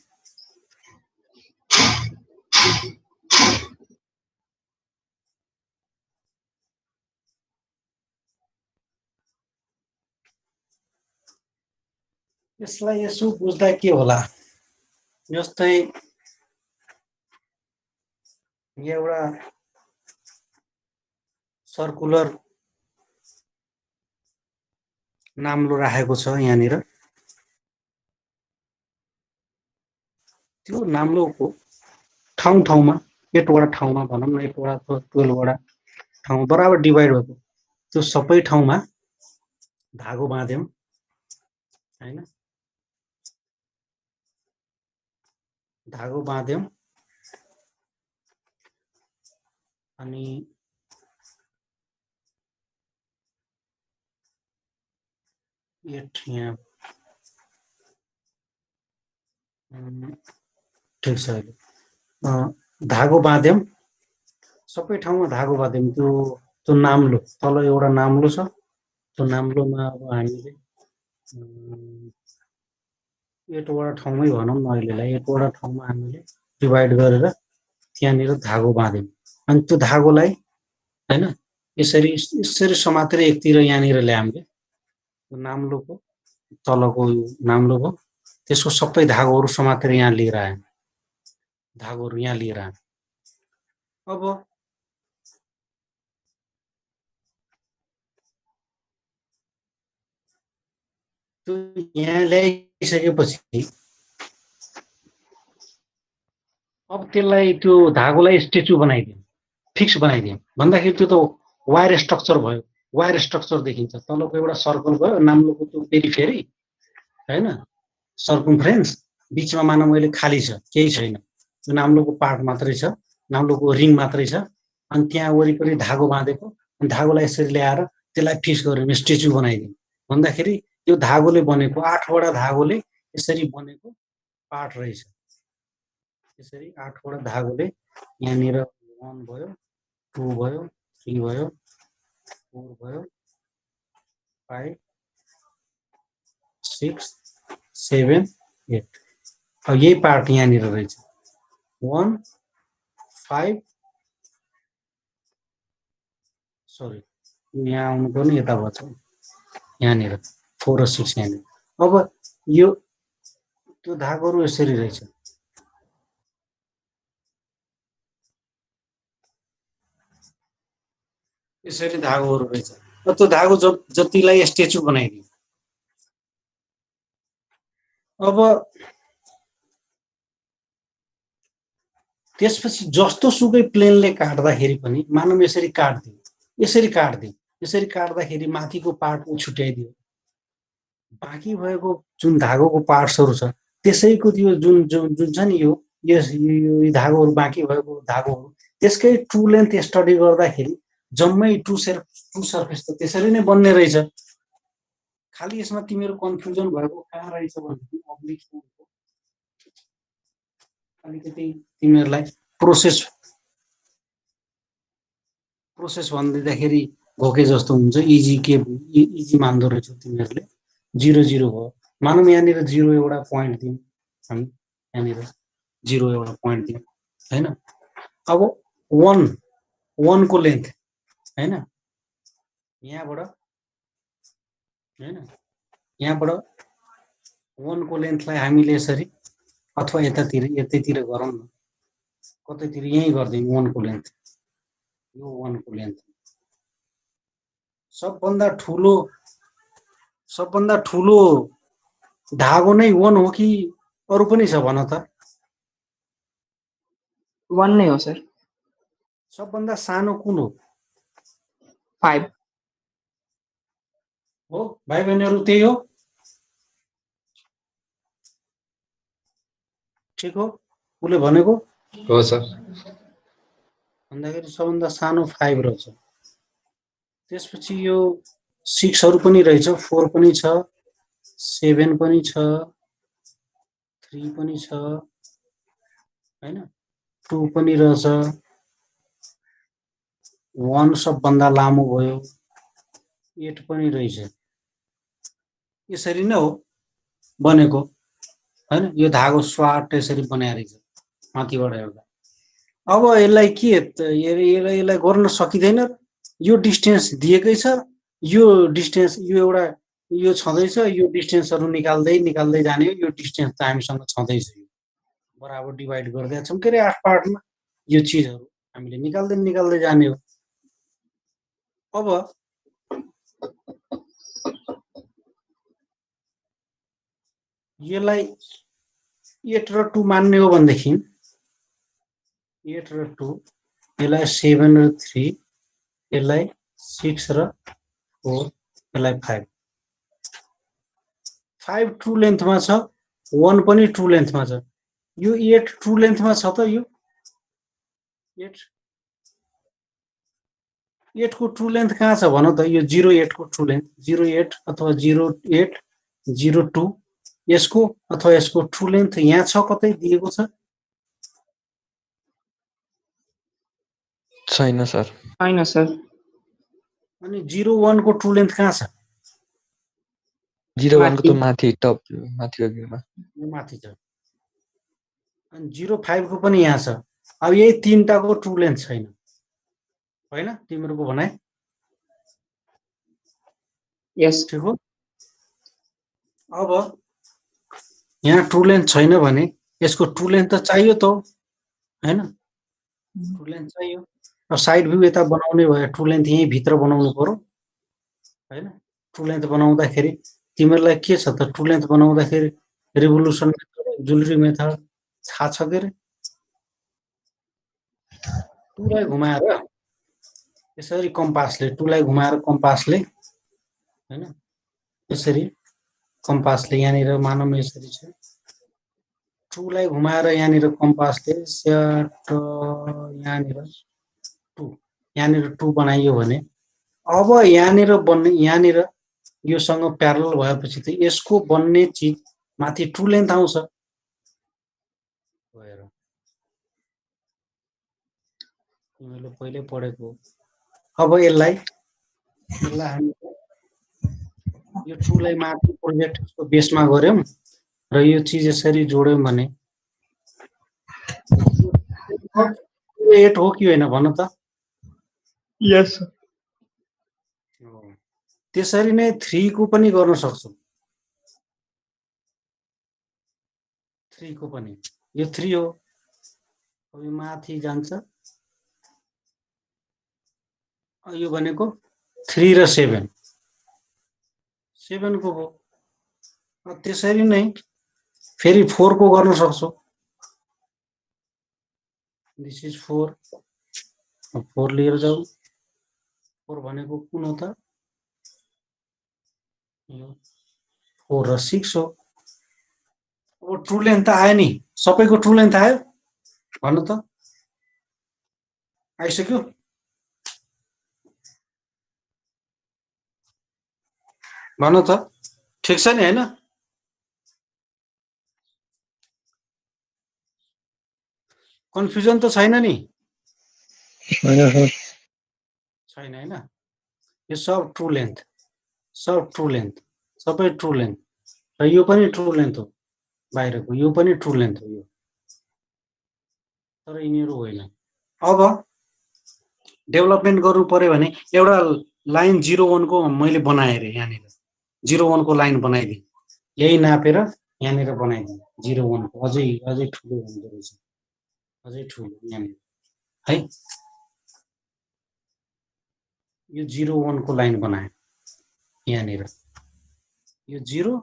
यसलाई यसो बुझ्दा के होला? जस्तै एउटा सर्कुलर नाम्लो राखेको छ यहाँनिर। त्यो नाम्लोको ठाउँ ठाउँमा एटवटा ठाउँमा भनौँ न एटवटा टुवेल्भवटा ठाउँ बराबर डिभाइड भएको। त्यो सबै ठाउँमा धागो बाँध्यौँ होइन? धागो बाँध्यौँ अनि यहाँ। ठिक छ अहिले। धागो बाँध्यौँ। सबै ठाउँमा धागो बाँध्यौँ। त्यो त्यो नाम्लो तल एउटा नाम्लो छ। त्यो नाम्लोमा अब हामीले एटवटा ठाउँमै भनौँ न अहिलेलाई एटवटा ठाउँमा हामीले डिभाइड गरेर त्यहाँनिर धागो बाँध्यौँ। अनि त्यो धागोलाई होइन यसरी यसरी समातेर एकतिर यहाँनिर ल्यायौँ यो नाम्लोको तलको यो नाम्लो भयो त्यसको सबै धागोहरू समातेर यहाँ लिएर आयौँ। धागोहरू यहाँ लिएर आयौँ। अब त्यो यहाँ ल्याइसकेपछि अब त्यसलाई त्यो धागोलाई स्टेचु बनाइदिउँ फिक्स बनाइदिउँ। भन्दाखेरि त्यो त वायर स्ट्रक्चर भयो वायर स्ट्रक्चर देखिन्छ। तलको एउटा सर्कल भयो नाम्लोको त्यो पेरिफेरी होइन? सर्कमफ्रेन्स बिचमा मानव अहिले खाली छ केही छैन। त्यो नाम्लोको पार्ट मात्रै छ नाम्लोको रिङ मात्रै छ। अनि त्यहाँ वरिपरि धागो बाँधेको अनि धागोलाई यसरी ल्याएर त्यसलाई फिक्स गरेर स्टेचु बनाइदिउँ। भन्दाखेरि यो धागोले बनेको आठवटा धागोले यसरी बनेको पार्ट रहेछ। यसरी आठवटा धागोले यहाँनिर वान भयो टू भयो थ्री भयो फोर भयो फाइभ सिक्स सेभेन एट अब यही पार्ट यहाँनिर रहेछ। वान फाइभ सरी यहाँ आउनुपर्ने यता भएछ। यहाँनिर। फोर र सिक्स यहाँनिर अब यो त्यो धागोहरू यसरी रहेछ। यसरी धागोहरू रहेछ। त्यो धागो ज जतिलाई स्ट्याचु बनाइदियो। अब त्यसपछि जस्तो सुकै प्लेनले काट्दाखेरि पनि मानव यसरी काट्दियो। यसरी काट्दियो। यसरी काट्दाखेरि माथिको पार्ट ऊ छुट्याइदियो। बाँकी भएको जुन धागोको पार्ट्सहरू छ त्यसैको त्यो जुन जुन जुन छ नि यो यस यो धागोहरू बाँकी भएको धागोहरू त्यसकै ट्रु लेन्थ स्टडी गर्दाखेरि जम्मै टु सेर टु सर्फेस त त्यसरी नै बन्ने रहेछ। खालि यसमा तिमीहरू कन्फ्युजन भएको कहाँ रहेछ भनेदेखि अब्लिक अलिकति तिमीहरूलाई प्रोसेस प्रोसेस भनिदिँदाखेरि घोके जस्तो हुन्छ इजी के इजी मान्दो रहेछौ तिमीहरूले। जिरो जिरो भयो मानौँ यहाँनिर जिरो एउटा पोइन्ट दिउँ हामी यहाँनिर जिरो एउटा पोइन्ट दिउँ होइन अब वान वानको लेन्थ होइन यहाँबाट होइन यहाँबाट वानको लेन्थलाई हामीले यसरी अथवा यतातिर यतैतिर गरौँ न। कतैतिर यहीँ गरिदिउँ वानको लेन्थ यो वानको लेन्थ सबभन्दा ठुलो सबभन्दा ठुलो धागो नै वान हो कि अरू पनि छ भन त? वान नै हो सर। सबभन्दा सानो कुन हो? फाइभ। हो भाइ बहिनीहरू त्यही हो। ठिक हो उसले भनेको? हो सर। भन्दाखेरि सबभन्दा सानो फाइभ रहेछ। त्यसपछि यो सिक्सहरू पनि रहेछ फोर पनि छ सेभेन पनि छ थ्री पनि छ होइन? टू पनि रहेछ। वान सबभन्दा लामो भयो एट पनि रहेछ। यसरी नै हो बनेको होइन? यो धागो स्वाट यसरी बनाएर माथिबाट एउटा। अब यसलाई के यसलाई यसलाई गर्न सकिँदैन? यो डिस्टेन्स दिएकै छ यो डिस्टेन्स यो एउटा यो छँदैछ यो डिस्टेन्सहरू निकाल्दै निकाल्दै जाने यो डिस्टेन्स त हामीसँग छँदैछ यो। बराबर डिभाइड गर्दै छौँ। के अरे आठ पार्टमा यो चिजहरू हामीले निकाल्दै निकाल्दै जाने हो। अब यसलाई एट र टू मान्ने हो भनेदेखि एट र टू यसलाई सेभेन र थ्री यसलाई सिक्स र फोर यसलाई फाइभ फाइभ ट्रु लेन्थमा छ वान पनि ट्रु लेन्थमा छ। यो एट ट्रु लेन्थमा छ त यो? एट एटको ट्रु लेन्थ कहाँ छ भन त यो जिरो एटको ट्रु लेन्थ जिरो एट अथवा जिरो एट जिरो टू यसको अथवा यसको ट्रु लेन्थ यहाँ छ कतै दिएको छ? छैन सर। छैन सर। अनि जिरो वानको ट्रु लेन्थ कहाँ छ? जिरो वानको त माथि। माथि टप यो माथि छ। अनि जिरो फाइभको पनि यहाँ छ। अब यही तिनवटाको ट्रु लेन्थ छैन। होइन? तिमीहरूको भनाइ? यस ठिक हो? अब यहाँ ट्रु लेन्थ छैन भने यसको ट्रु लेन्थ त चाहियो त हो, होइन? ट्रु लेन्थ चाहियो। साइड भ्यू यता बनाउने भयो ट्रु लेन्थ यहीँ भित्र बनाउनु पर्यो होइन? ट्रु लेन्थ बनाउँदाखेरि तिमीहरूलाई के छ त? ट्रु लेन्थ बनाउँदाखेरि रिभोल्युसन मेथड जुलरी मेथड थाहा छ के अरे टुलाई घुमाएर यसरी कम्पासले टुलाई घुमाएर कम्पासले होइन? यसरी कम्पासले यहाँनिर मानव यसरी छ। टुलाई घुमाएर यहाँनिर कम्पासले स्याट यहाँनिर टु यहाँनिर टु बनाइयो भने अब यहाँनिर बन्ने यहाँनिर योसँग प्यारल भएपछि त यसको बन्ने चिज माथि टु लेन्थ आउँछ। गएर तिमीले पहिले पढेको। अब यसलाई यसलाई हामी यो टुलाई माथि प्रोजेक्टको बेसमा गऱ्यौँ र यो चिज यसरी जोड्यौँ भने एट हो कि होइन भन त? यस त्यसरी नै थ्रीको पनि गर्न सक्छौँ। थ्रीको पनि। यो थ्री हो। अब यो माथि जान्छ। यो भनेको थ्री र सेभेन। सेभेनको हो। त्यसरी नै फेरि फोरको गर्न सक्छौँ। दिस इज फोर फोर लिएर जाउँ फोर भनेको कुन हो त यो फोर र सिक्स हो अब ट्रु लेन्थ त आयो नि सबैको ट्रु लेन्थ आयो भन्नु त आइसक्यो भन्नु त ठिक छ नि होइन कन्फ्युजन त छैन नि छैन होइन? यो सब ट्रु लेन्थ सब ट्रु लेन्थ सबै ट्रु लेन्थ र यो पनि ट्रु लेन्थ हो बाहिरको यो पनि ट्रु लेन्थ हो यो। तर यिनीहरू होइन। अब डेभलपमेन्ट गर्नु पर्यो भने एउटा लाइन जिरो वानको मैले बनाएँ अरे यहाँनिर। जिरो वानको लाइन बनाइदिएँ। यही नापेर यहाँनिर बनाइदिएँ। जिरो वानको अझै अझै ठुलो हुँदो रहेछ। अझै ठुलो यहाँनिर। है? यो जिरो वानको लाइन बनाएँ। यहाँनिर। यो जिरो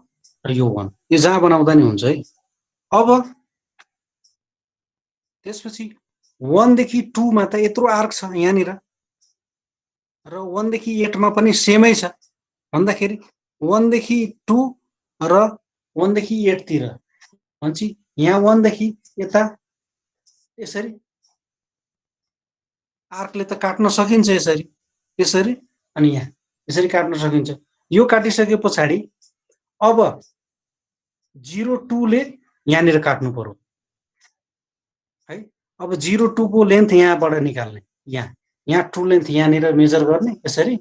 र यो वान। यो जहाँ बनाउँदा नि हुन्छ है। अब त्यसपछि वानदेखि टूमा त यत्रो आर्क छ यहाँनिर। र वानदेखि एटमा पनि सेमै छ। भन्दाखेरि वानदेखि टू र वानदेखि एटतिर। भन्छ यहाँ वानदेखि यता यसरी आर्कले त काट्न सकिन्छ यसरी। यसरी अनि यहाँ। यसरी काट्न सकिन्छ। यो काटिसके पछाडि अब जिरो टूले यहाँनिर काट्नु पर्यो। है? अब जिरो टूको लेन्थ यहाँबाट निकाल्ने। यहाँ। यहाँ टु लेन्थ यहाँनिर मेजर गर्ने यसरी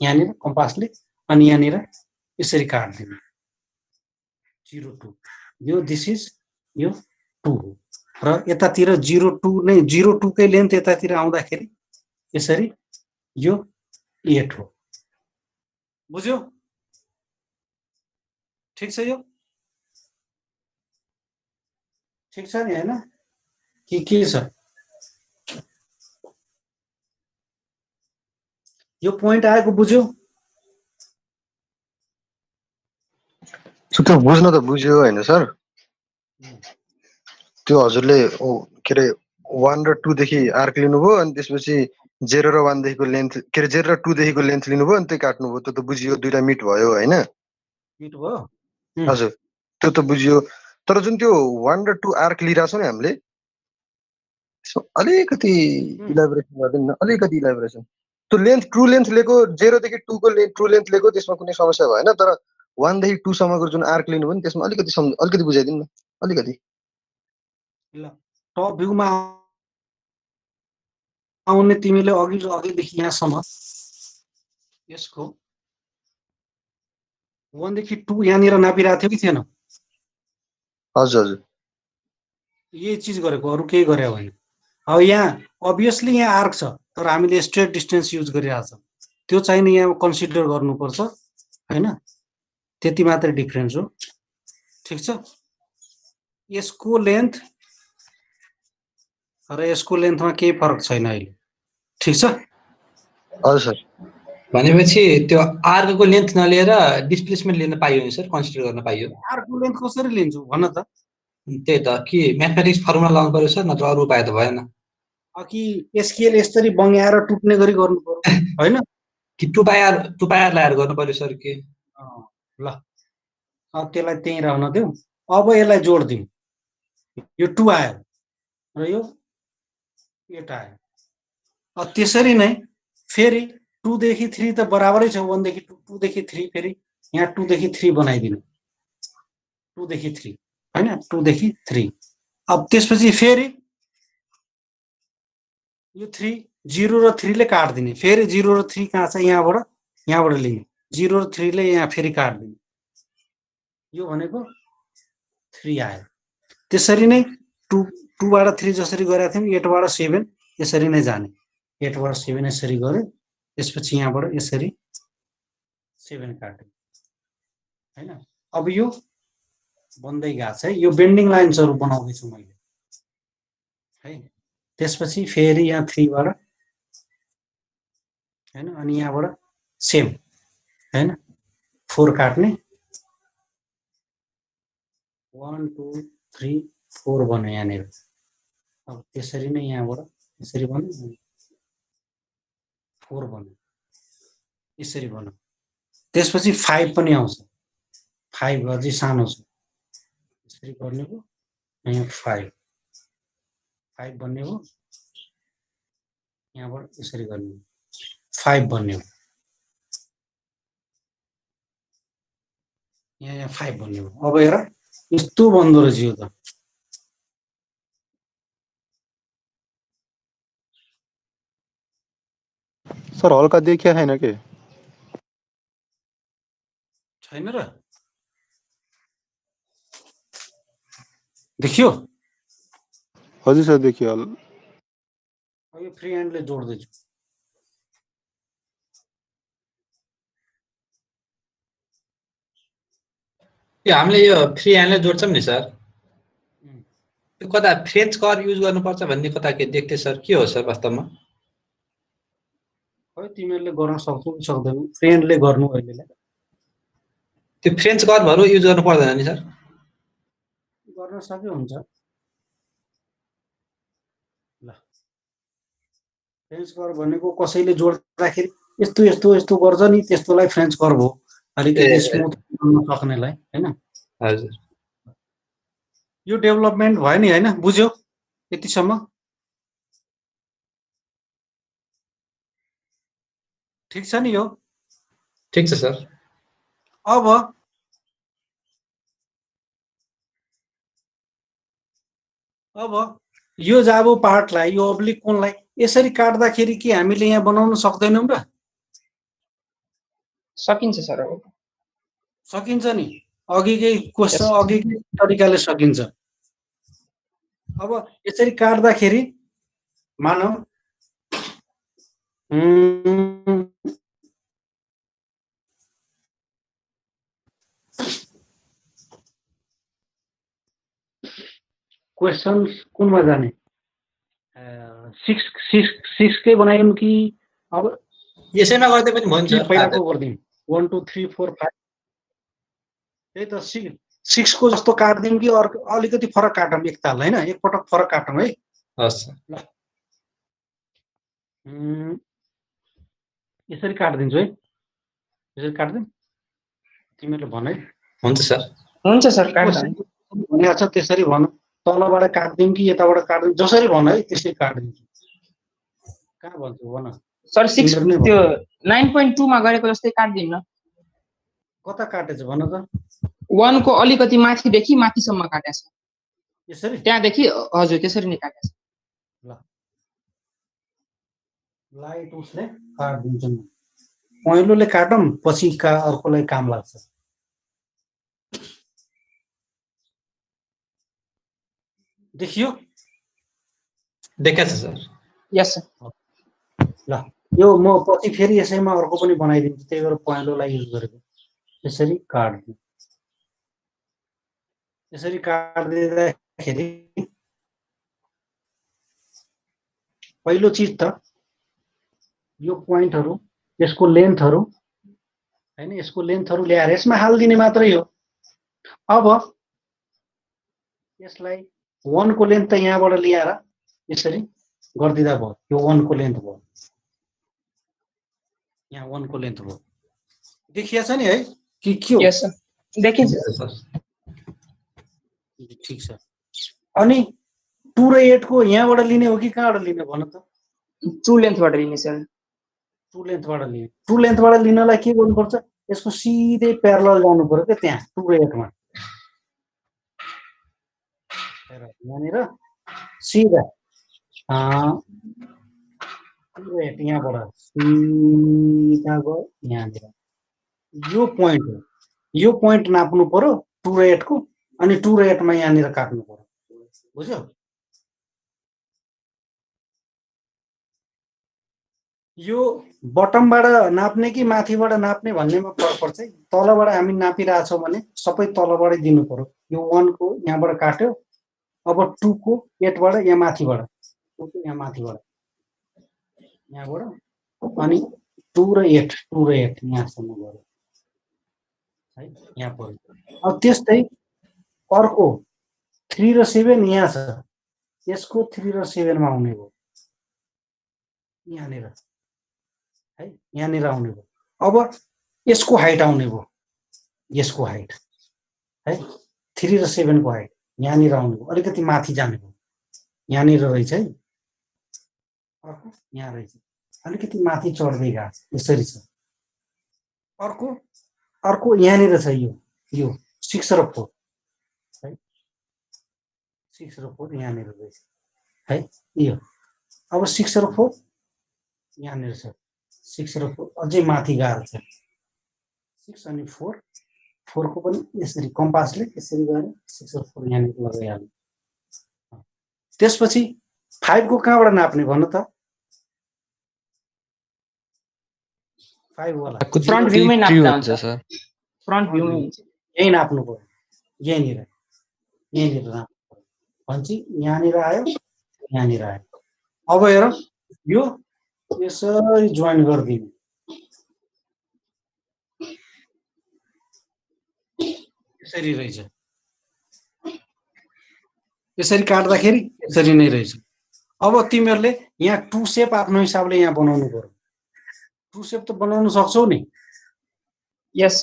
यहाँनिर कम्पासले अनि यहाँनिर यसरी काटिदिने। Zero two. यो दिस इज यो टू हो। र यतातिर जिरो टू नै जिरो टूकै लेन्थ यतातिर आउँदाखेरि यसरी यो एट हो बुझ्यो? ठिक छ यो? ठिक छ नि होइन? कि के छ? यो पोइन्ट आएको बुझ्यो? त्यो बुझ्न त बुझ्यो होइन सर? त्यो हजुरले ओ, के अरे वान र टूदेखि आर्क लिनुभयो अनि त्यसपछि जेरो र वानदेखिको लेन्थ के अरे जेरो र टूदेखिको लेन्थ लिनुभयो अनि त्यही काट्नुभयो। त्यो त बुझियो दुइटा मिट भयो होइन? मिट भयो? उम्, हजुर। त्यो त बुझियो। तर जुन त्यो वान र टू आर्क लिइरहेको छौँ नि हामीले अलिकति. इलाबोरेसन गरिदिनु न अलिकति इलाबोरेसन त्यो लेन्थ ट्रु लेन्थ लिएको जेरोदेखि टूको लेन्थ ट्रु लेन्थ लिएको त्यसमा कुनै समस्या भएन। तर वानदेखि टूसम्मको जुन आर्क लिनुभयो नि त्यसमा अलिकति अलिकति बुझाइदिनु न अलिकति। ल टप भ्यूमा आउने तिमीले अघि अघिदेखि यहाँसम्म यसको वानदेखि टू यहाँनिर नापिरहेको थियो कि थिएन हजुर हजुर यही चिज गरेको अरू केही गरे होइन अब यहाँ अभियसली यहाँ आर्क छ तर हामीले स्ट्रेट डिस्टेन्स युज गरिरहेको छ त्यो चाहिँ नि यहाँ कन्सिडर गर्नुपर्छ होइन त्यति मात्रै डिफ्रेन्स हो ठिक छ यसको लेन्थ र यसको लेन्थमा केही फरक छैन अहिले। ठिक छ? हजुर सर। भनेपछि त्यो आर्कको लेन्थ नलिएर डिस्प्लेसमेन्ट लिन पाइयो नि सर? कन्सिडर गर्न पाइयो। आर्कको लेन्थ कसरी लिन्छु भन त। त्यही त कि म्याथमेटिक्स फर्मुला लगाउनु पर्यो सर? नत्र अरू उपाय त भएन। कि एसकेएल यसरी बङ्ग्याएर टुट्ने गरी गर्नु पर्यो होइन? कि टु पायर टु पायर लगाएर गर्नु पर्यो सर कि? अँ, ल। अब त्यसलाई त्यहीँ रहन देऊ। अब यसलाई जोड दिउँ। यो टु आयो र यो एट आयो त्यसरी नै फेरि टूदेखि थ्री त बराबरै छ वानदेखि टू टूदेखि थ्री फेरि यहाँ टूदेखि थ्री बनाइदिनु। टूदेखि थ्री होइन? टूदेखि थ्री अब त्यसपछि फेरि यो थ्री जिरो र थ्रीले काटिदिने। फेरि जिरो र थ्री कहाँ छ? यहाँबाट यहाँबाट लिने। जिरो र थ्रीले यहाँ फेरि काटिदिने। यो भनेको थ्री आयो। त्यसरी नै टु टूबाट थ्री जसरी गरेका थियौँ एटबाट सेभेन यसरी नै जाने। एटबाट सेभेन यसरी गऱ्यो त्यसपछि यहाँबाट यसरी सेभेन काट्यो। होइन? अब यो बन्दै गएको छ है। यो बेन्डिङ लाइन्सहरू बनाउँदैछु मैले। है? त्यसपछि फेरि यहाँ थ्रीबाट होइन? अनि यहाँबाट सेम होइन? फोर काट्ने। वान टू थ्री फोर बन्यो यहाँनिर। अब त्यसरी नै यहाँबाट यसरी बन्यो फोर बन्यो यसरी बन्यो त्यसपछि फाइभ पनि आउँछ। फाइभ अझै सानो छ। यसरी गर्ने हो। यहाँ फाइभ। फाइभ बन्ने हो। यहाँबाट यसरी गर्ने फाइभ बन्ने हो। यहाँ यहाँ फाइभ बन्ने हो। अब हेर यस्तो बन्दो रहेछ यो त। सर हल्का देखिया छैन के? छैन र। देखियो? हजुर सर देखियो हल। यो फ्री ह्यान्डले जोड्दैछु यो हामीले यो फ्री ह्यान्डले जोड्छौँ नि सर। कता फ्रेन्च कर युज गर्नुपर्छ भन्ने कता के देख्थे सर? के हो सर वास्तवमा? है तिमीहरूले गर्न सक्छौ कि सक्दैनौ? फ्रेन्डले गर्नु अहिलेलाई। त्यो फ्रेन्च कर्भहरू युज गर्नु पर्दैन नि सर गर्न सक्यो हुन्छ। ल। फ्रेन्च कर भनेको कसैले जोड्दाखेरि यस्तो यस्तो यस्तो गर्छ नि त्यस्तोलाई फ्रेन्च कर भयो अलिकति। स्मुथ गर्न सक्नेलाई होइन? हजुर। यो डेभलपमेन्ट भयो नि होइन? बुझ्यो? यतिसम्म? ठिक छ नि यो? ठिक छ सर। अब अब यो जाबो पार्टलाई यो अब्लिक कोणलाई यसरी काट्दाखेरि के हामीले यहाँ बनाउन सक्दैनौँ र? सकिन्छ सर। अब सकिन्छ नि। अघिकै क्वेसन अघिकै तरिकाले सकिन्छ। अब यसरी काट्दाखेरि मानौ क्वेसन कुनमा जाने सिक्स सिक्स सिक्सकै बनायौँ कि अब यसैमा गर्दै पनि सर पहिलाको गरिदिउँ one two three four five त्यही त सिक्स सिक्सको जस्तो काटिदिउँ कि अर्को अलिकति फरक काटौँ एकताल होइन एकपटक फरक काटौँ है हस् सर उम्, यसरी काटिदिन्छु है यसरी काटिदिउँ तिमीहरूले भन है हुन्छ सर हुन्छ सर भनेको छ त्यसरी भन तलबाट काटिदिउँ कि यताबाट काटिदिउँ? जसरी भन है त्यसरी काटिदिन्छु कहाँ भन्छु भन। सर सिक्स त्यो नाइन पोइन्ट टूमा गरेको जस्तै काटिदिउँ न। कता काटेछ भन त। वानको अलिकति माथिदेखि माथिसम्म काटेको छ। यसरी? त्यहाँदेखि हजुर त्यसरी नै काटेको छ। लाइट उसले काटिदिन्छु पहिलोले काटौँ पछि का अर्कोलाई काम लाग्छ। देखियो? छ सर। यस सर ल। यो म पछि फेरि यसैमा अर्को पनि बनाइदिन्छु त्यही भएर पहेँलोलाई युज गरेको। यसरी काट्नु यसरी काटिदिँदाखेरि पहिलो चिज त यो पोइन्टहरू यसको लेन्थहरू होइन यसको लेन्थहरू ल्याएर यसमा हालिदिने मात्रै हो। अब यसलाई वानको लेन्थ त यहाँबाट ल्याएर यसरी गरिदिँदा भयो। यो वानको लेन्थ भयो। यहाँ वानको लेन्थ भयो। देखिया छ नि है? कि के हो? ठिक छ। अनि टु र एटको यहाँबाट लिने हो कि कहाँबाट लिने भन त? ट्रु लेन्थबाट लिने सर। टु लेन्थबाट लिने। टु लेन्थबाट लिनलाई के गर्नुपर्छ? यसको सिधै प्यारल जानु पर्यो क्या त्यहाँ टु र एटमा। यहाँनिर सिधा यहाँबाट सिधा गयो यहाँनिर यो पोइन्ट हो यो पोइन्ट नाप्नु पर्यो टु र एटको अनि टु र एटमा यहाँनिर काट्नु पर्यो बुझ्यो यो बटमबाट नाप्ने कि माथिबाट नाप्ने भन्नेमा फरक पर्छ तलबाट हामी नापिरहेछौँ भने सबै तलबाटै दिनु पर्यो यो वानको यहाँबाट काट्यो। अब टूको एटबाट यहाँ माथिबाट? टूको यहाँ माथिबाट? यहाँबाट। अनि टु र एट टु र एट यहाँसम्म गयो है यहाँ पर्यो अब त्यस्तै अर्को थ्री र सेभेन यहाँ छ। यसको थ्री र सेभेनमा आउने भयो। यहाँनिर। है यहाँनिर आउने भयो। अब यसको हाइट आउने भयो। यसको हाइट। है थ्री र सेभेनको हाइट। यहाँनिर आउने भयो। अलिकति माथि जाने भयो यहाँनिर रहेछ है। अर्को? यहाँ रहेछ। अलिकति माथि चढ्दै गएको यसरी छ। अर्को? अर्को यहाँनिर छ यो। यो सिक्स र फोर। है। सिक्स र फोर यहाँनिर रहेछ। है। यो। अब सिक्स र फोर यहाँनिर छ। सिक्स र फोर अझै माथि गएको छ। सिक्स अनि फोर फोरको पनि यसरी कम्पासले यसरी गएर सिक्स र फोर यहाँनिर लगाइहाल्नु त्यसपछि फाइभको कहाँबाट नाप्ने भन्नु त? फाइभवाला। फ्रन्ट भ्यूमै नाप्दा हुन्छ सर? फ्रन्ट भ्यूमै यहीँ नाप्नु पर्यो यहीँनिर। यहीँनिर नाप्नु पर्यो भनेपछि यहाँनिर आयो यहाँनिर आयो। अब हेर यो यसरी जोइन गरिदिने। यसरी रहेछ। यसरी काट्दाखेरि यसरी नै रहेछ। अब तिमीहरूले यहाँ टु सेप आफ्नो हिसाबले यहाँ बनाउनु पर्यो। टु सेप त बनाउन सक्छौ नि। यस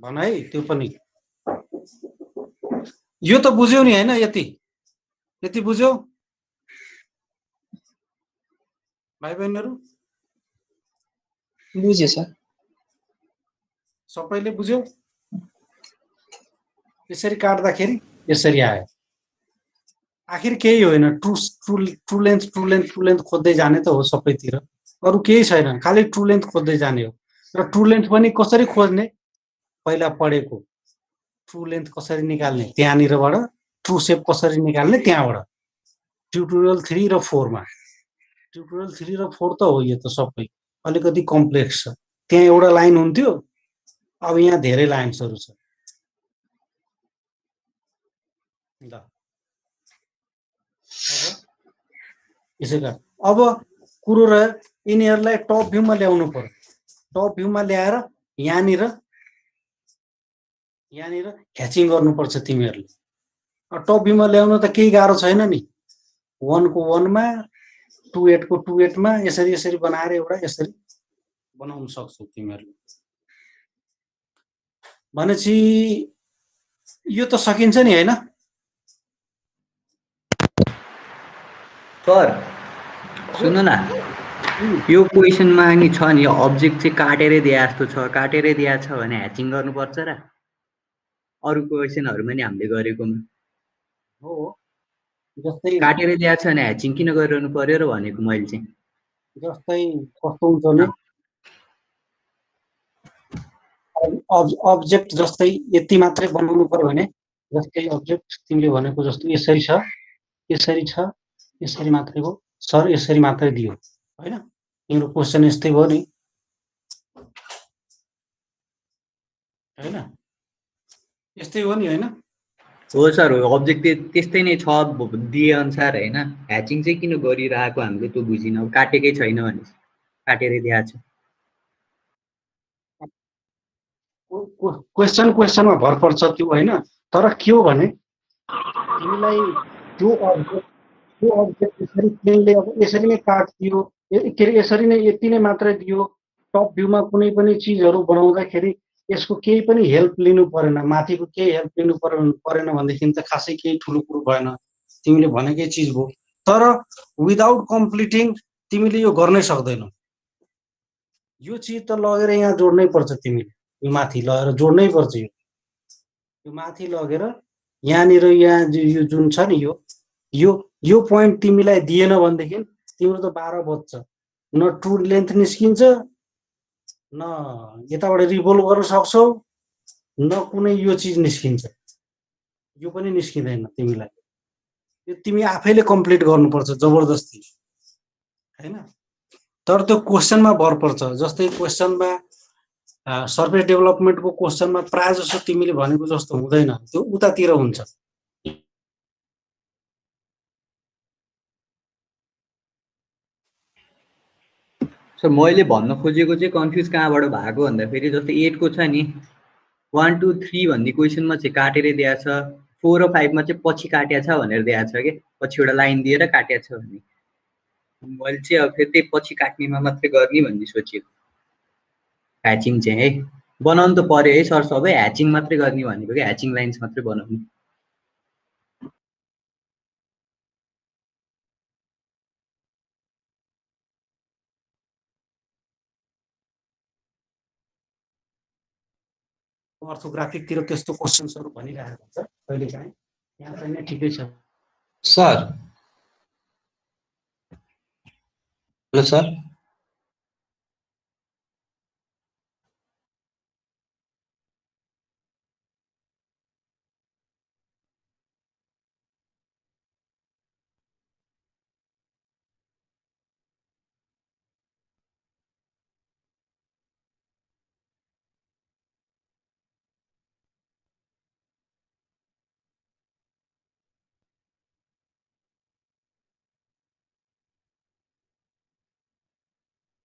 भन है त्यो पनि। यो त बुझ्यौ नि होइन यति। यति बुझ्यौ? भाइ बहिनीहरू बुझेँ सर सबैले बुझ्यौ? यसरी काट्दाखेरि यसरी आयो। आखिर केही होइन true true true length true length true length खोज्दै जाने त हो सबैतिर। अरू केही छैन खालि ट्रु लेन्थ खोज्दै जाने हो। र ट्रु लेन्थ पनि कसरी खोज्ने? पहिला पढेको। ट्रु लेन्थ कसरी निकाल्ने? त्यहाँनिरबाट ट्रु सेप कसरी निकाल्ने? त्यहाँबाट। ट्युटोरियल थ्री र फोरमा ट्युटोरियल थ्री र फोर त हो यो त सबै। अलिकति कम्प्लेक्स छ। त्यहाँ एउटा लाइन हुन्थ्यो। अब यहाँ धेरै लाइन्सहरू छ। ल यसै कारण अब कुरो रह्यो यिनीहरूलाई टप भ्यूमा ल्याउनु पर्यो। टप भ्यूमा ल्याएर यहाँनिर यहाँनिर ह्याचिङ गर्नुपर्छ तिमीहरूले। टप भ्यूमा ल्याउन त केही गाह्रो छैन नि। वानको वानमा टु एटको टु एटमा यसरी यसरी बनाएर एउटा यसरी बनाउन सक्छौ तिमीहरूले। भनेपछि यो त सकिन्छ नि होइन? सर सुन्नु न। यो क्वेसनमा नि छ नि यो अब्जेक्ट चाहिँ काटेरै दिए जस्तो छ। काटेरै दिएको छ भने ह्याचिङ गर्नुपर्छ र। अरू क्वेसनहरूमा नि हामीले गरेकोमा। हो जस्तै काटेरै दिएको छ भने ह्याचिङ किन गरिरहनु पर्यो र भनेको मैले चाहिँ। जस्तै कस्तो हुन्छ भने अब- अब्जेक्ट जस्तै यति मात्रै बनाउनु पर्यो भने जस्तै अब्जेक्ट तिमीले भनेको जस्तो यसरी छ यसरी छ। यसरी मात्रै हो। सर यसरी मात्रै दियो होइन? तिम्रो क्वेसन यस्तै भयो नि। होइन? यस्तै हो नि होइन? हो सर हो। अब्जेक्ट त्यस्तै नै छ दिए अनुसार होइन? ह्याचिङ चाहिँ किन गरिरहेको हामीले त्यो बुझिनँ। काटेकै छैन भने काटेरै दिएको छ। क्वेसन क्वेसनमा भर पर्छ त्यो होइन? तर के हो भने तिमीलाई त्यो अब्जेक्ट त्यो अब्जेक्ट यसरी प्लेनले अब यसरी नै काटिदियो ए- के अरे यसरी नै यति नै मात्रै दियो। टप भ्यूमा कुनै पनि चिजहरू बनाउँदाखेरि यसको केही पनि हेल्प लिनु परेन। माथिको केही हेल्प लिनु परेन परेन भनेदेखि त खासै केही ठुलो कुरो भएन। तिमीले भनेकै चिज भयो तर विदाउट कम्प्लिटिङ तिमीले यो गर्नै सक्दैनौ। यो चिज त लगेर यहाँ जोड्नै पर्छ तिमीले। यो माथि लगेर जोड्नै पर्छ यो। यो माथि लगेर यहाँनिर यहाँ यो जुन छ नि यो यो यो पोइन्ट तिमीलाई दिएन भनेदेखि तिम्रो त बाह्र बज्छ। न ट्रु लेन्थ निस्किन्छ न यताबाट रिभोल्भ गर्न सक्छौ न कुनै यो चिज निस्किन्छ। यो पनि निस्किँदैन तिमीलाई। यो तिमी आफैले कम्प्लिट गर्नुपर्छ जबरजस्ती। होइन? तर त्यो क्वेसनमा भर पर्छ। जस्तै क्वेसनमा सर्भिस डेभलपमेन्टको क्वेसनमा प्रायः जसो तिमीले भनेको जस्तो हुँदैन। त्यो उतातिर हुन्छ। सर मैले भन्न खोजेको चाहिँ कन्फ्युज कहाँबाट भएको भन्दाखेरि जस्तै एटको छ नि। वान टू थ्री भन्ने क्वेसनमा चाहिँ काटेरै दिएको छ। फोर र फाइभमा चाहिँ पछि काटिया छ भनेर दिएको छ कि? पछि एउटा लाइन दिएर काटिया छ भन्ने। मैले चाहिँ अब फेरि त्यही पछि काट्नेमा मात्रै गर्ने भन्ने सोचेको। ह्याचिङ चाहिँ है। बनाउनु त पऱ्यो है सर सबै ह्याचिङ मात्रै गर्ने भनेको कि? ह्याचिङ लाइन्स मात्रै बनाउनु। अर्थोग्राफिकतिर त्यस्तो क्वेसन्सहरू भनिरहेको हुन्छ कहिले काहीँ यहाँ चाहिँ ठिकै छ। सर। Hello sir.